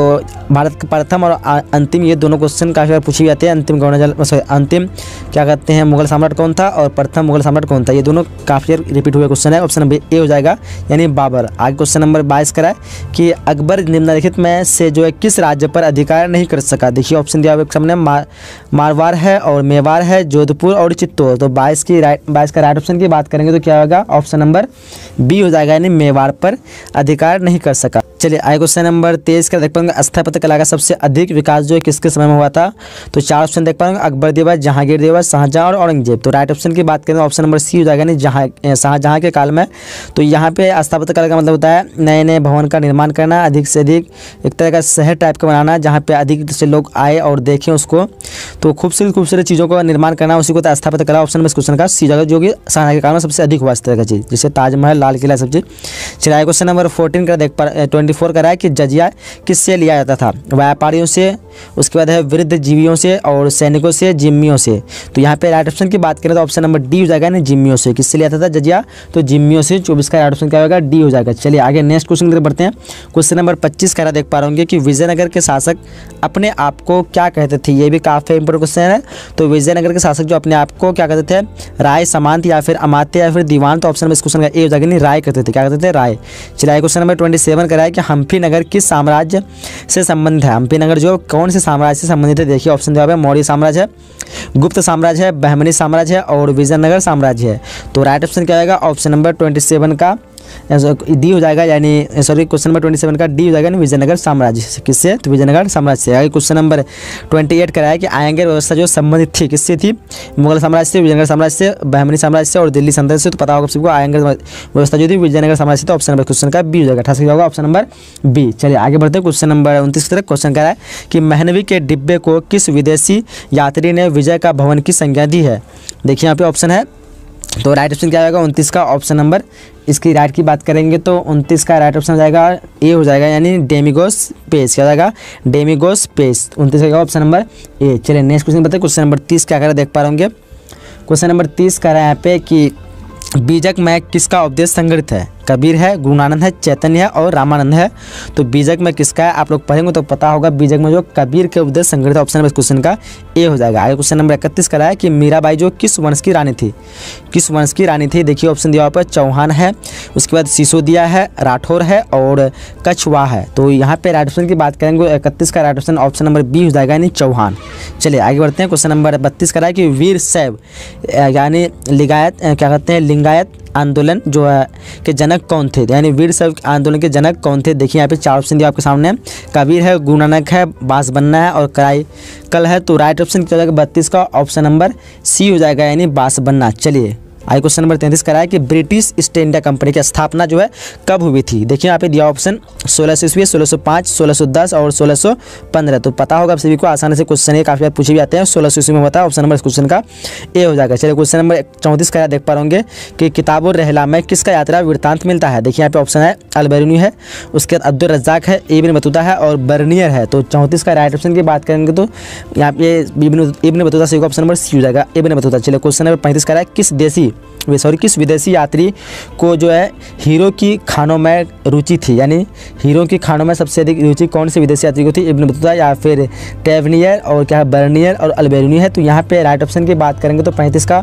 भारत का प्रथम और अंतिम ये दोनों क्वेश्चन काफ़ी बार पूछे जाते हैं। अंतिम कौन सॉरी अंतिम क्या कहते हैं मुगल सम्राट कौन था और प्रथम मुगल सम्राट कौन था? ये दोनों काफ़ी बार रिपीट हुए क्वेश्चन है। ऑप्शन नंबर ए हो जाएगा यानी बाबर। आगे क्वेश्चन नंबर बाईस करा है कि अकबर निम्नलिखित में से जो है किस राज्य पर अधिकार नहीं कर सका? देखिए ऑप्शन दिया हुआ सामने मार, मारवाड़ है और मेवाड़ है जोधपुर और चित्तौड़। तो बाईस की राइट बाईस का राइट ऑप्शन की बात करेंगे तो क्या होगा? ऑप्शन नंबर बी हो जाएगा यानी मेवाड़ पर अधिकार नहीं कर सका। चलिए आगे क्वेश्चन नंबर तेईस का पाएँगे स्थापत्य कला का सबसे अधिक विकास जो है किसके समय में हुआ था? तो चार ऑप्शन देख पाएँगे। अकबर देवा जहांगीर देवा शाहजहां और औरंगज़ेब। तो राइट ऑप्शन की बात करें ऑप्शन नंबर सी हो जाएगा नहीं जहाँ, शाहजहां के काल में। तो यहाँ पे स्थापत्य कला का मतलब होता है नए नए भवन का निर्माण करना, अधिक से अधिक एक तरह का शहर टाइप का बनाना, जहाँ पे अधिक से लोग आए और देखें उसको। तो खूबसूरत खूबसूरत चीज़ों का निर्माण करना, उसी को स्थापत्य कला ऑप्शन में इस क्वेश्चन का। सी जाएगा जो कि शाहजहां के काल में सबसे अधिक हुआ इस तरह का चीज़, जैसे ताजमहल, लाल किला, सब चीज़। चलिए क्वेश्चन नंबर फोर्टीन का देख पा ट्वेंटी फोर का है कि जजिया किससे लिया जाता था। व्यापारियों से, उसके बाद है वृद्ध जीवियों से और सैनिकों से, जिम्मियों से। तो यहाँ पे राइट ऑप्शन की बात करें तो ऑप्शन नंबर डी हो जाएगा ना जिम्मियों से। किससे लिया जाता था? जजिया। तो जिम्मियों से चौबीस का राइट ऑप्शन क्या होगा? डी हो जाएगा। चलिए आगे नेक्स्ट क्वेश्चन की बढ़ते हैं। क्वेश्चन नंबर पच्चीस का देख पा रहे कि विजयनगर के शासक अपने आप को क्या कहते थे? ये भी काफ़ी इंपोर्टेंट क्वेश्चन है। तो विजयनगर के शासक जो अपने आप को क्या कहते थे? राय, समांत या फिर अमात्य या फिर दीवान? तो ऑप्शन में इस क्वेश्चन का ए हो जाएगा नहीं राय कहते थे। क्या कहते थे? राय। चलिए क्वेश्चन नंबर ट्वेंटी सेवन का है कि हम्फी नगर किस साम्राज्य से संबंधित है। हम्पी नगर जो कौन से साम्राज्य से संबंधित है, देखिए ऑप्शन जवाब है, मौर्य साम्राज्य है गुप्त साम्राज्य है, बहमनी साम्राज्य है और विजयनगर साम्राज्य है। तो राइट ऑप्शन क्या आएगा? ऑप्शन नंबर ट्वेंटी सेवन का डी हो जाएगा, यानी sorry question number twenty seven का डी हो जाएगा, यानी विजयनगर साम्राज्य। से किससे? तो विजयनगर साम्राज्य से। आगे क्वेश्चन नंबर ट्वेंटी एट कराया कि आयंगर व्यवस्था जो संबंधित थी, किससे थी? मुगल साम्राज्य से, विजयनगर साम्राज्य से, बहमनी साम्राज्य से और दिल्ली सल्तनत से। तो पता होगा सबको, आयंगर व्यवस्था जो थी, विजयनगर साम्राज्य से तो ऑप्शन नंबर क्वेश्चन का बी हो जाएगा। अठासी होगा? ऑप्शन नंबर बी चलिए, आगे बढ़ते हैं। क्वेश्चन नंबर उनतीस की तरफ़ क्वेश्चन है कि महनवी के डिब्बे को किस विदेशी यात्री ने विजय का भवन की संज्ञा दी है? देखिए, यहाँ पे ऑप्शन है तो राइट ऑप्शन क्या जाएगा? उनतीस का ऑप्शन नंबर इसकी राइट की बात करेंगे तो उनतीस का राइट ऑप्शन हो जाएगा ए हो जाएगा, यानी डेमिगोस पेस क्या जाएगा? डेमिगोस पेस उनतीस का ऑप्शन नंबर ए चलिए नेक्स्ट क्वेश्चन बताए क्वेश्चन नंबर तीस क्या कर देख पा रहे होंगे। क्वेश्चन नंबर तीस कह रहा है यहाँ पे कि बीजक में किसका उपदेश संग्रहित है? कबीर है गुरुनानंद है, चैतन्य है और रामानंद है। तो बीजक में किसका है? आप लोग पढ़ेंगे तो पता होगा बीजक में जो कबीर के उपदेश संग्रहित ऑप्शन में क्वेश्चन का ए हो जाएगा। आगे क्वेश्चन नंबर इकतीस का है कि मीराबाई जो किस वंश की रानी थी? किस वंश की रानी थी? देखिए ऑप्शन दिया पर चौहान है, उसके बाद सिसोदिया है, राठौर है और कछवा है। तो यहाँ पे राइट ऑप्शन की बात करेंगे इकतीस का right option option number B हो जाएगा, यानी चौहान। चलिए आगे बढ़ते हैं क्वेश्चन नंबर बत्तीस का है कि वीर सैब यानी लिगायत, क्या कहते हैं, लिंगायत आंदोलन जो है के जनक कौन थे? यानी वीर सब आंदोलन के जनक कौन थे? देखिए यहाँ पे चार ऑप्शन दिया आपके सामने कबीर है, गुरु नानक है, बास बनना है और कराई कल है। तो राइट ऑप्शन क्या हो जाएगा बत्तीस का ऑप्शन नंबर सी हो जाएगा, यानी बास बनना। चलिए। आई क्वेश्चन नंबर तैंतीस करा है कि ब्रिटिश ईस्ट इंडिया कंपनी की स्थापना जो है कब हुई थी? देखिए यहाँ पे दिया ऑप्शन सोलह सौ ईस्वी, सोलह सौ पाँच, सोलह सौ दस और सोलह सौ पंद्रह। तो पता होगा आप सभी को, आसानी से क्वेश्चन ये काफ़ी बार पूछे भी आते हैं। सोलह सौ ईस्वी में होता है ऑप्शन नंबर इस क्वेश्चन का ए हो जाएगा। चलिए क्वेश्चन नंबर चौंतीस का देख पा रहे कि किताब रहला में किसका यात्रा वृत्तांत मिलता है? देखिए यहाँ पे ऑप्शन है, अलबरूनी है, उसके बाद अब्दुल रज्जाक है, इबिन बतूता है और बर्नियर है। तो चौंतीस का राइट ऑप्शन की बात करेंगे तो यहाँ पे इबिन बतूता से ऑप्शन नंबर सी हो जाएगा, इबिन बतूता। चलिए क्वेश्चन नंबर पैंतीस का है, किस देशी सॉरी, किस विदेशी यात्री को जो है हीरो की खानों में रुचि थी? यानी हीरो की खानों में सबसे अधिक रुचि कौन से विदेशी यात्री को थी? इब्न बतूता या फिर टेवनियर और क्या है, बर्नियर और अल्बेरूनी है? तो यहाँ पे राइट ऑप्शन की बात करेंगे तो पैंतीस का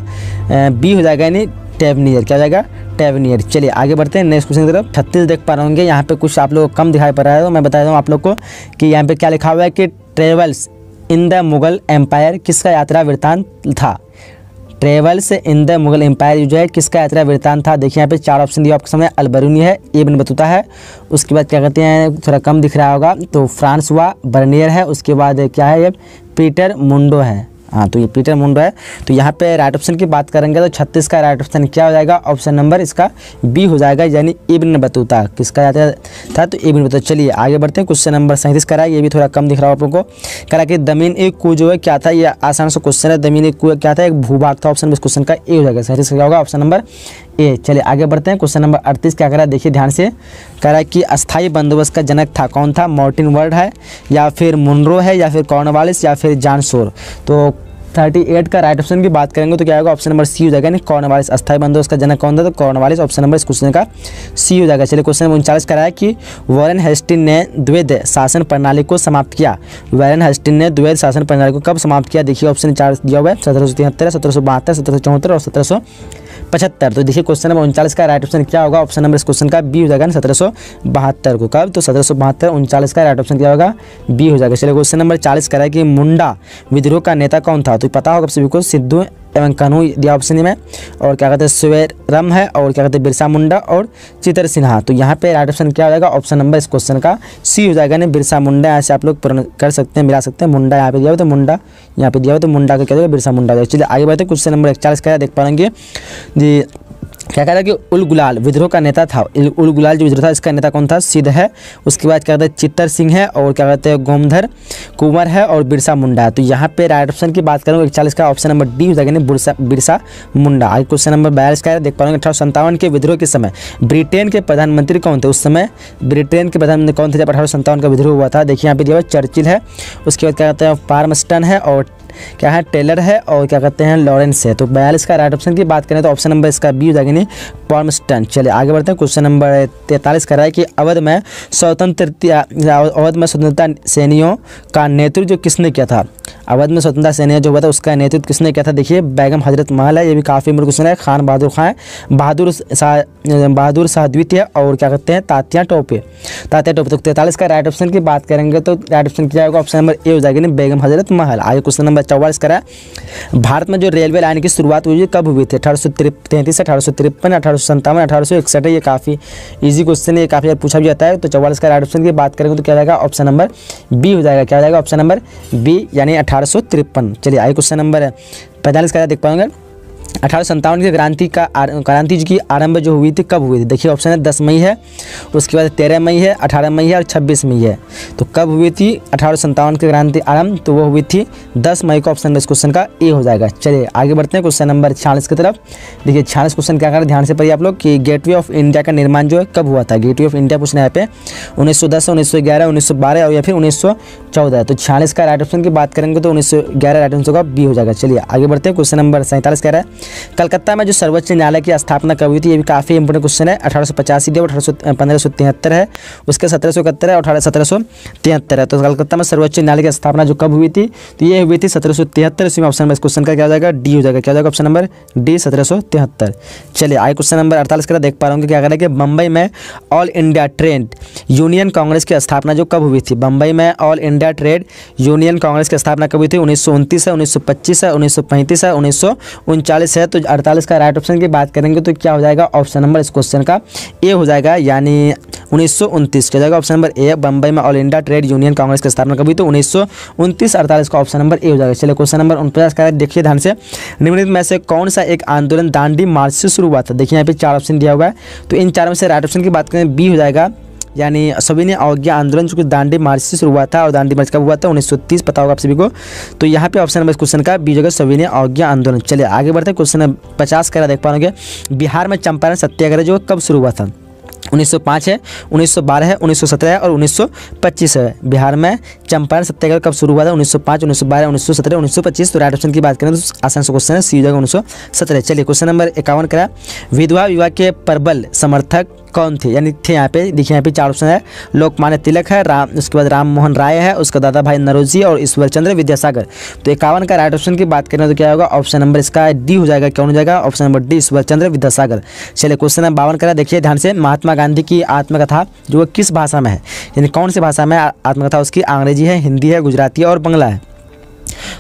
बी हो जाएगा यानी टेवनियर क्या जाएगा? टेवनियर चलिए, आगे बढ़ते हैं नेक्स्ट क्वेश्चन की तरफ़। छत्तीस देख पा रहे होंगे, यहाँ पे कुछ आप लोग कम दिखाई पड़ रहा है तो मैं बता दूँ आप लोग को कि यहाँ पे क्या लिखा हुआ है कि travels in the Mughal empire किसका यात्रा वृत्तांत था? Travels in the Mughal empire जो है, किसका यात्रा वृत्तांत था? देखिए यहाँ पे चार ऑप्शन दिया आपके सामने अलबरूनी है इबन बतूता है। उसके बाद क्या कहते हैं, थोड़ा कम दिख रहा होगा तो फ्रांस हुआ, बर्नियर है। उसके बाद क्या है, ये पीटर मुंडो है। हाँ तो ये पीटर मुंडो है। तो यहाँ पे राइट ऑप्शन की बात करेंगे तो छत्तीस का राइट ऑप्शन क्या हो जाएगा? ऑप्शन नंबर इसका बी हो जाएगा, यानी इब्न बतूता किसका जाता था तो इब्न बतूता चलिए, आगे बढ़ते हैं। क्वेश्चन नंबर सैंतीस करा, ये भी थोड़ा कम दिख रहा है आप लोगों को। करा कि दमीन एक कू जो है, क्या था? ये आसान से क्वेश्चन है। दमीन एक कू क्या था? एक भूभाग था। ऑप्शन क्वेश्चन का ए हो जाएगा। सैंतीस का होगा? ऑप्शन नंबर ए चलिए, आगे बढ़ते हैं। क्वेश्चन नंबर अड़तीस क्या करा? देखिए ध्यान से। करा कि अस्थाई बंदोबस्त का जनक था कौन था? मॉर्टिन वर्ड है, या फिर मुनरो है, या फिर कॉर्नवालिस या फिर जानसोर तो थर्टी एट का राइट ऑप्शन की बात करेंगे तो क्या होगा? ऑप्शन नंबर सी हो जाएगा नहीं कॉर्नवालिस अस्थाई बंदोबस्त का जनक कौन था? तो कॉर्नवालिस ऑप्शन नंबर इस क्वेश्चन का सी हो जाएगा। चलिए क्वेश्चन नंबर उनचालीस कराया कि वॉरेन हेस्टिन ने द्वैध शासन प्रणाली को समाप्त किया। वॉरेन हेस्टिन ने द्वैध शासन प्रणाली को कब समाप्त किया? देखिए ऑप्शन चार दिया हुआ है, सत्रह सौ तिहत्तर, सत्रह सौ बहत्तर, सत्रह सौ चौहत्तर और सत्रह सौ पचहत्तर। तो देखिए क्वेश्चन नंबर उनचालीस का राइट ऑप्शन क्या होगा? ऑप्शन नंबर इस क्वेश्चन का बी हो जाएगा सत्रह सौ बहत्तर को। कब? तो सत्रह सौ बहत्तर, उनचालीस का राइट ऑप्शन क्या होगा बी हो जाएगा। चलिए क्वेश्चन नंबर चालीस करा कि मुंडा, विद्रोह का नेता कौन था? तो पता होगा सभी को, सिद्धू एवं कानू दिया ऑप्शन में, और क्या कहते हैं स्वेरम है, और क्या कहते हैं, बिरसा मुंडा और चितर सिन्हा। तो यहाँ पे राइट ऑप्शन क्या हो जाएगा? ऑप्शन नंबर इस क्वेश्चन का सी हो जाएगा, यानी बिरसा मुंडा यहाँ से आप लोग कर सकते हैं, मिला सकते हैं। मुंडा यहाँ पे दिया तो मुंडा, यहाँ पे दिया तो मुंडा का क्या जाएगा? बिरसा मुंडा चलिए, आगे बढ़ते क्वेश्चन नंबर इकचालीस का देख पाएँगे। जी क्या कहता है कि उल गुलाल, विद्रोह का नेता था। उल गुलाल जो विद्रोह था, इसका नेता कौन था? सिद्ध है। उसके बाद क्या कहते हैं, चित्तर सिंह है और क्या कहते हैं, गोमधर कुंवर है और बिरसा मुंडा। तो यहाँ पे राइट ऑप्शन की बात करूँ इकचालीस का ऑप्शन नंबर डी हो जाएगा बिरसा मुंडा। आज क्वेश्चन नंबर बयालीस का है, देख पाएँगे अठारह संतावन के विद्रोह के समय। ब्रिटेन के प्रधानमंत्री कौन थे? उस समय ब्रिटेन के प्रधानमंत्री कौन थे जब अठारह का विद्रोह हुआ था? देखिए यहाँ पे दिया हुआ चर्चिल है। उसके बाद क्या कहते हैं, फार्मस्टन है और क्या है टेलर है और क्या कहते हैं लॉरेंस है। तो बयालीस का राइट ऑप्शन की बात करें तो ऑप्शन नंबर इसका बी हो नहीं पॉर्मस्टन चलिए आगे बढ़ते हैं क्वेश्चन नंबर तैंतालीस का रहा है कि अवध में स्वतंत्रता अवध में स्वतंत्रता सेनियों का नेतृत्व जो किसने किया था? अवध में स्वतंत्रता सेना जो हुआ था, उसका नेतृत्व किसने किया था? देखिए, बैगम हज़रत महल है, ये भी काफ़ी मुर्ग क्वेश्चन है, खान बहादुर खान बहादुर शाह बहादुर शाह द्वितीय और क्या कहते हैं, तात्या टोपे। तात्या टोपे तो तैंतालीस का राइट ऑप्शन की बात करेंगे तो राइट ऑप्शन क्या होगा? ऑप्शन नंबर ए हो जाएगी बेगम हज़रत महल। आगे क्वेश्चन नंबर चौवालीस करा। भारत में जो रेलवे लाइन की शुरुआत हुई कब हुई थी? अठारह सौ तैंतीस, अठारह सौ तिरपन, अठारह सौ संतावन अठारह सौ इकसठ, ये काफ़ी ईजी क्वेश्चन है काफ़ी पूछा भी जाता है। तो चौवालीस का राइट ऑप्शन की बात करेंगे तो क्या जाएगा? ऑप्शन नंबर बी हो जाएगा। क्या हो जाएगा? ऑप्शन नंबर बी यानी अठारह सौ तिरपन। चलिए आई क्वेश्चन नंबर है। पैंतालीस का देख पाएँगे। अठारह संतावन की क्रांति का क्रांति की आरंभ जो हुई थी, कब हुई थी? देखिए ऑप्शन है दस मई है, उसके बाद तेरह मई है, अठारह मई है और छब्बीस मई है। तो कब हुई थी अठारह संतावन की क्रांति आरंभ? तो वो हुई थी दस मई को ऑप्शन इस क्वेश्चन का ए हो जाएगा। चलिए, आगे बढ़ते हैं क्वेश्चन नंबर छियालीस की तरफ़। देखिए, छियालीस क्वेश्चन क्या कर ध्यान से पढ़िए आप लोग कि गेटवे ऑफ़ इंडिया का निर्माण जो है, कब हुआ था? गेटवे ऑफ़ इंडिया पूछना यहाँ पे उन्नीस सौ दस, उन्नीस सौ ग्यारह, उन्नीस सौ बारह या फिर उन्नीस सौ चौदह। तो छियालीस का राइट ऑप्शन की बात करेंगे तो उन्नीस सौ ग्यारह राइट ऑप्शन का बी हो जाएगा। चलिए, आगे बढ़ते हैं क्वेश्चन नंबर सैंतालीस कह रहा है। कलकत्ता में जो सर्वोच्च न्यायालय की स्थापना कब हुई थी, ये भी काफ़ी इंपोर्टेंट क्वेश्चन है। अठारह सौ पचासी दिया अठारह पंद्रह सौ तिहत्तर है। उसके सत्रह सौ इकहत्तर है अठारह सत्रह सौ तिहत्तर है। तो कलकत्ता में सर्वोच्च न्यायालय की स्थापना जो कब हुई थी तो ये हुई थी सत्रह सौ तिहत्तर। इसमें ऑप्शन नंबर इस क्वेश्चन का क्या हो जाएगा? डी हो जाएगा। क्या हो जाएगा? ऑप्शन नंबर डी सत्रह सौ तिहत्तर। चलिए, आगे क्वेश्चन नंबर अड़तालीस का देख पा रहा हूँ क्या करें कि मुंबई में All India Trade Union Congress की स्थापना जो कब हुई थी? मुंबई में All India Trade Union Congress की स्थापना कब हुई थी? उन्नीस है उन्नीस है उन्नीस है उन्नीस है। तो अड़तालीस का राइट ऑप्शन की बात करेंगे तो क्या हो जाएगा? ऑप्शन नंबर इस क्वेश्चन का ए हो जाएगा, यानी उन्नीस सौ उनतीस जाएगा ऑप्शन नंबर ए बम्बई में All India Trade Union Congress की स्थापना कभी तो उन्नीस सौ उनतीस, अड़तालीस का ऑप्शन नंबर ए हो जाएगा। चलिए क्वेश्चन नंबर उनपचास का देखिए ध्यान से। निम्नलिखित में से कौन सा एक आंदोलन दांडी मार्च से शुरू हुआ था? देखिए यहाँ पे चार ऑप्शन दिया हुआ है तो इन चार में से राइट ऑप्शन की बात करें बी हो जाएगा यानी सभी ने अवज्ञा आंदोलन जो कि दांडी मार्च से शुरू हुआ था और दांडी मार्च कब हुआ था? 1930 पता होगा आप सभी को। तो यहाँ पे ऑप्शन नंबर क्वेश्चन का बी सभी ने अवज्ञा आंदोलन, चलिए आगे बढ़ते क्वेश्चन पचास करा देख पाओगे बिहार में चंपारण सत्याग्रह जो कब शुरू हुआ था? 1905 है 1912 है 1917 है और 1925 है। बिहार में चंपारण सत्याग्रह कब शुरू हुआ था? 1905 1912 1917 1925 तो राइट ऑप्शन की बात करें तो आसान से क्वेश्चन है, सी जगह उन्नीस सौ सत्रह। चलिए क्वेश्चन नंबर इक्यावन करा। विधवा विवाह के प्रबल समर्थक कौन थे? यानी थे यहाँ पे, देखिए यहाँ पे चार ऑप्शन है। लोकमान्य तिलक है, राम, उसके बाद राम मोहन राय है, उसका दादा भाई नरोजी और ईश्वर चंद्र विद्यासागर। तो इक्यावन का राइट ऑप्शन की बात करें तो क्या होगा? ऑप्शन नंबर इसका डी हो जाएगा। कौन हो जाएगा? Option number D Ishwar Chandra Vidyasagar. चलिए क्वेश्चन नंबर बावन करा। देखिए ध्यान से, महात्मा गांधी की आत्मकथा, जो किस भाषा में है? यानी कौन सी भाषा में आत्मकथा? उसकी अंग्रेज़ी है, हिंदी है, गुजराती है और बंगला है।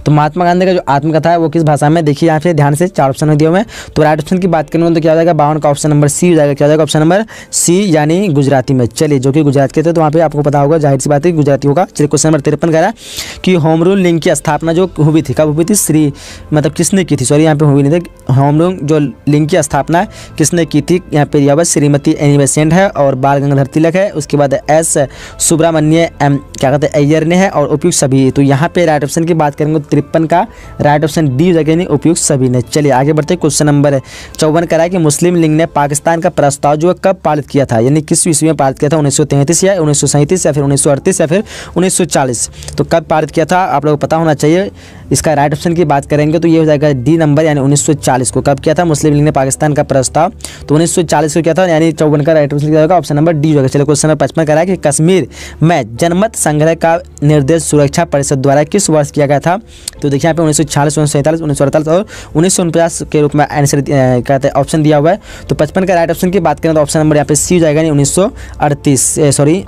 तो महात्मा गांधी का जो आत्मकथा है, वो किस भाषा में देखिए यहाँ पे ध्यान से चार ऑप्शन दिए हुए हैं। तो राइट ऑप्शन की बात करेंगे तो क्या हो जाएगा? बावन का ऑप्शन नंबर सी हो जाएगा। क्या हो जाएगा? ऑप्शन नंबर सी यानी गुजराती में। चलिए, जो कि गुजरात के थे तो वहाँ पे आपको पता होगा, ज़ाहिर सी बात है गुजराती होगा चलिए क्वेश्चन नंबर तिरपन कह रहा है कि होम रूल लिंक की स्थापना जो हुई थी, कब हुई थी? श्री मतलब किसने की थी? सॉरी यहाँ पे हुई नहीं थी। होम रूल जो लिंग की स्थापना किसने की थी? यहाँ पे दिया हुआ श्रीमती एनी बेसेंट है और बाल गंगाधर तिलक है। उसके बाद एस सुब्रमण्य एम, क्या कहते हैं, अय्यर ने है और उपयुक्त सभी। तो यहाँ पे राइट ऑप्शन की बात करेंगे, तिरपन का राइट ऑप्शन डी जगह नहीं उपयुक्त सभी ने। चलिए आगे बढ़ते क्वेश्चन नंबर चौवन करा कि मुस्लिम लीग ने पाकिस्तान का प्रस्ताव जो है कब पारित किया था? यानी किस ईस्वी में पारित किया था? उन्नीस सौ तैंतीस या उन्नीस सौ सैंतीस या फिर उन्नीस सौ अड़तीस या फिर उन्नीस सौ चालीस। तो कब पारित किया था? आप लोग को पता होना चाहिए। इसका राइट ऑप्शन की बात करेंगे तो ये हो जाएगा डी नंबर, यानी 1940 को। कब किया था? मुस्लिम लीग ने पाकिस्तान का प्रस्ताव। तो 1940 को किया था, यानी चौवन का राइट ऑप्शन किया जाएगा। ऑप्शन नंबर डी होगा। चलिए क्वेश्चन नंबर पचपन करा कि कश्मीर में जनमत संग्रह का निर्देश सुरक्षा परिषद द्वारा किस वर्ष किया गया था? तो देखिए यहाँ पे उन्नीस सौ छियालीस उन्नीस सौ उन्नीस सौ अड़तालीस और उन्नीस सौ उनपचास के रूप में आंसर कहते हैं ऑप्शन दिया हुआ है। तो पचपन का राइट ऑप्शन की बात करें तो ऑप्शन नंबर यहाँ पे सी हो जाएगा, यानी उन्नीस सौ अड़तीस सॉरी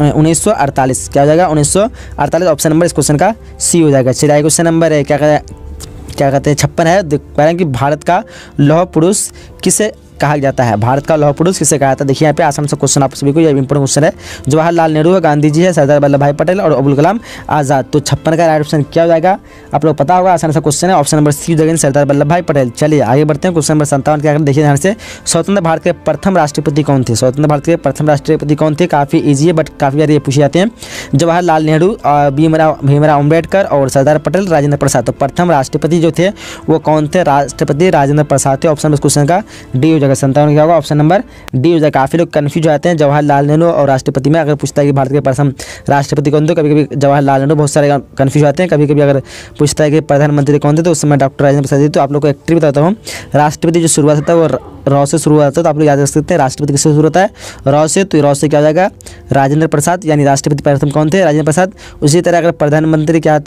उन्नीस सौ अड़तालीस। क्या हो जाएगा? उन्नीस सौ अड़तालीस ऑप्शन नंबर इस क्वेश्चन का सी हो जाएगा। चलिए क्वेश्चन नंबर है। क्या क्या कहते हैं? छप्पन है। पा रहे हैं कि भारत का लौह पुरुष किसे कहा जाता है। भारत का लौह पुरुष किसे कहा जाता है। देखिए, यहाँ पे आसान सा क्वेश्चन आप सभी को, ये इंपॉर्टेंट क्वेश्चन है। जवाहरलाल नेहरू है गांधी जी है, सरदार वल्लभ भाई पटेल और अबुल कलाम आज़ाद। तो छप्पन का राइट ऑप्शन क्या हो जाएगा। आप लोग पता होगा आसान सा क्वेश्चन है। ऑप्शन नंबर सी जगह सरदार वल्लभ भाई पटेल। चलिए, आगे बढ़ते हैं। क्वेश्चन नंबर संतावन क्या देखिए ध्यान से। स्वतंत्र भारत के प्रथम राष्ट्रपति कौन थे? स्वतंत्र भारत के प्रथम राष्ट्रपति कौन थे? काफ़ी ईजी है बट काफ़ी बार ये पूछे जाते हैं। जवाहरलाल नेहरू भीमराव भीमराव अंबेडकर और सरदार पटेल, राजेंद्र प्रसाद। तो प्रथम राष्ट्रपति जो थे, वो कौन थे? राष्ट्रपति राजेंद्र प्रसाद थे। ऑप्शन क्वेश्चन का डी हो जाएगा संतावन क्या होगा ऑप्शन नंबर डी हो जाएगा। काफ़ी लोग कन्फ्यूज़ आते हैं जवाहरलाल नेहरू और राष्ट्रपति में। अगर पूछता है कि भारत के प्रथम राष्ट्रपति कौन थे कभी कभी जवाहरलाल नेहरू बहुत सारे कन्फ्यूज़ आते हैं। कभी कभी अगर पूछता है कि प्रधानमंत्री कौन थे तो उस समय डॉक्टर राजेंद्र प्रसाद जी। तो आप लोग को एक ट्रिक बताता हूँ। राष्ट्रपति जो शुरुआत होता है, वो रॉ से शुरू होता है। तो आप लोग याद रख सकते हैं, राष्ट्रपति किससे शुरू होता है? रॉ से। तो रॉ से क्या हो जाएगा? राजेंद्र प्रसाद, यानी राष्ट्रपति प्रथम कौन थे? राजेंद्र प्रसाद। उसी तरह अगर प्रधानमंत्री क्या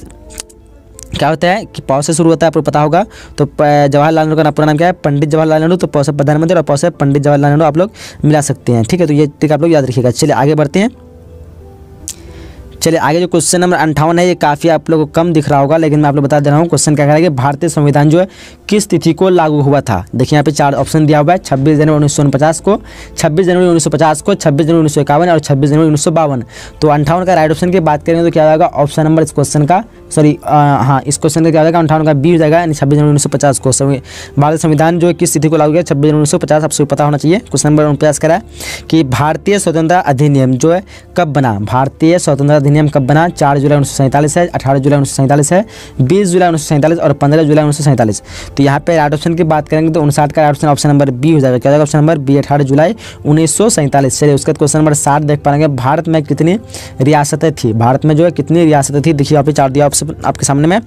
क्या होता है कि पौ से शुरू होता है, आपको पता होगा। तो जवाहरलाल नेहरू का पूरा नाम क्या है? पंडित जवाहरलाल नेहरू। तो पौ से प्रधानमंत्री और पौ से पंडित जवाहरलाल नेहरू आप लोग मिला सकते हैं। ठीक है तो ये ट्रिक आप लोग याद रखिएगा। चलिए, आगे बढ़ते हैं। चलिए, आगे जो क्वेश्चन नंबर अंठावन है, ये काफ़ी आप लोगों को कम दिख रहा होगा, लेकिन मैं आप लोग बता दे रहा हूँ क्वेश्चन क्या कह रहा है कि भारतीय संविधान जो है, किस तिथि को लागू हुआ था? देखिए, यहाँ पे चार ऑप्शन दिया हुआ है, छब्बीस जनवरी उन्नीस को, छब्बीस जनवरी उन्नीस सौ पचास को, छब्बीस जनवरी उन्नीस और छब्बीस जनवरी उन्नीस सौ बावन। तो अंठावन का राइट ऑप्शन की बात करेंगे तो क्या होगा ऑप्शन नंबर इस क्वेश्चन का सॉरी हाँ इस क्वेश्चन का क्या होगा अंठावन का बी हो जाएगा, यानी छब्बीस जनवरी उन्नीस सौ पचास को। भारतीय संविधान जो है, किस तिथि को लागू किया? छब्बीस जनवरी उन्नीस आपसे पता होना चाहिए। क्वेश्चन नंबर उनपचास करा कि भारतीय स्वतंत्रता अधिनियम जो है, कब बना? भारतीय स्वतंत्रता अधिनियम कब बना? चार जुलाई उन्नीस है, अठारह जुलाई उन्नीस सौ सैंतालीस है, बीस जुलाई उन्नीस और पंद्रह जुलाई उन्नीस तो यहाँ पे राइट ऑप्शन की बात करेंगे तो उनसाठ का right option option number B हो जाएगा। क्या जाएगा? ऑप्शन नंबर बी, अठारह जुलाई उन्नीस चलिए उसके बाद क्वेश्चन नंबर सात देख पाएँगे। भारत में कितनी रियासतें थी? भारत में जो है कितनी रियासतें थी? देखिए, यहाँ पे चार दिया ऑप्शन आपके सामने में।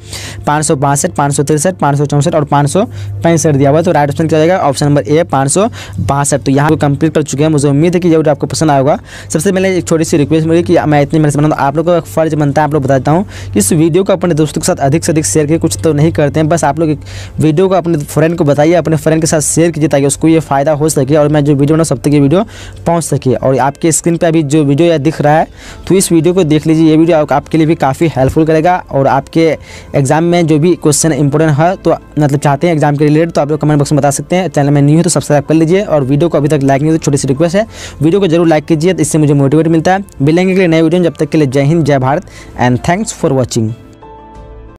पाँच सौ बासठ, पाँच सौ तिरसठ, पाँच सौ चौंसठ और पाँच सौ पैंसठ दिया हुआ तो राइट ऑप्शन क्या जाएगा? ऑप्शन नंबर ए, पाँच सौ बासठ। तो यहाँ कंप्लीट कर चुके हैं। मुझे उम्मीद है कि ज़रूर आपको पसंद आएगा सबसे पहले एक छोटी सी रिक्वेस्ट मिली कि मैं इतनी मेहनत बनाऊँ, आप लोग को फ़र्ज़ बनता है, आप लोग बताता हूँ कि इस वीडियो को अपने दोस्तों के साथ अधिक से अधिक शेयर किए, कुछ तो नहीं करते हैं। बस आप लोग वीडियो को अपने फ्रेंड को बताइए, अपने फ्रेंड के साथ शेयर कीजिए ताकि उसको ये फ़ायदा हो सके और मैं जो वीडियो ना सब तक ये वीडियो पहुँच सके। और आपके स्क्रीन पर अभी जो वीडियो दिख रहा है तो इस वीडियो को देख लीजिए। ये वीडियो आपके लिए भी काफ़ी हेल्पफुल करेगा और आपके एग्ज़ाम में जो भी क्वेश्चन इंपॉर्टेंट है तो मतलब चाहते हैं एग्ज़ाम के रिलेटेड तो आप लोग कमेंट बॉक्स में बता सकते हैं। चैनल में न्यू है तो सब्सक्राइब कर लीजिए और वीडियो को अभी तक लाइक नहीं तो छोटी सी रिक्वेस्ट है। वीडियो को ज़रूर लाइक कीजिए, इससे मुझे मोटिवेट मिलता है। मिलेंगे के लिए नए वीडियो जब तक के लिए जय हिंद जय Bharat and thanks for watching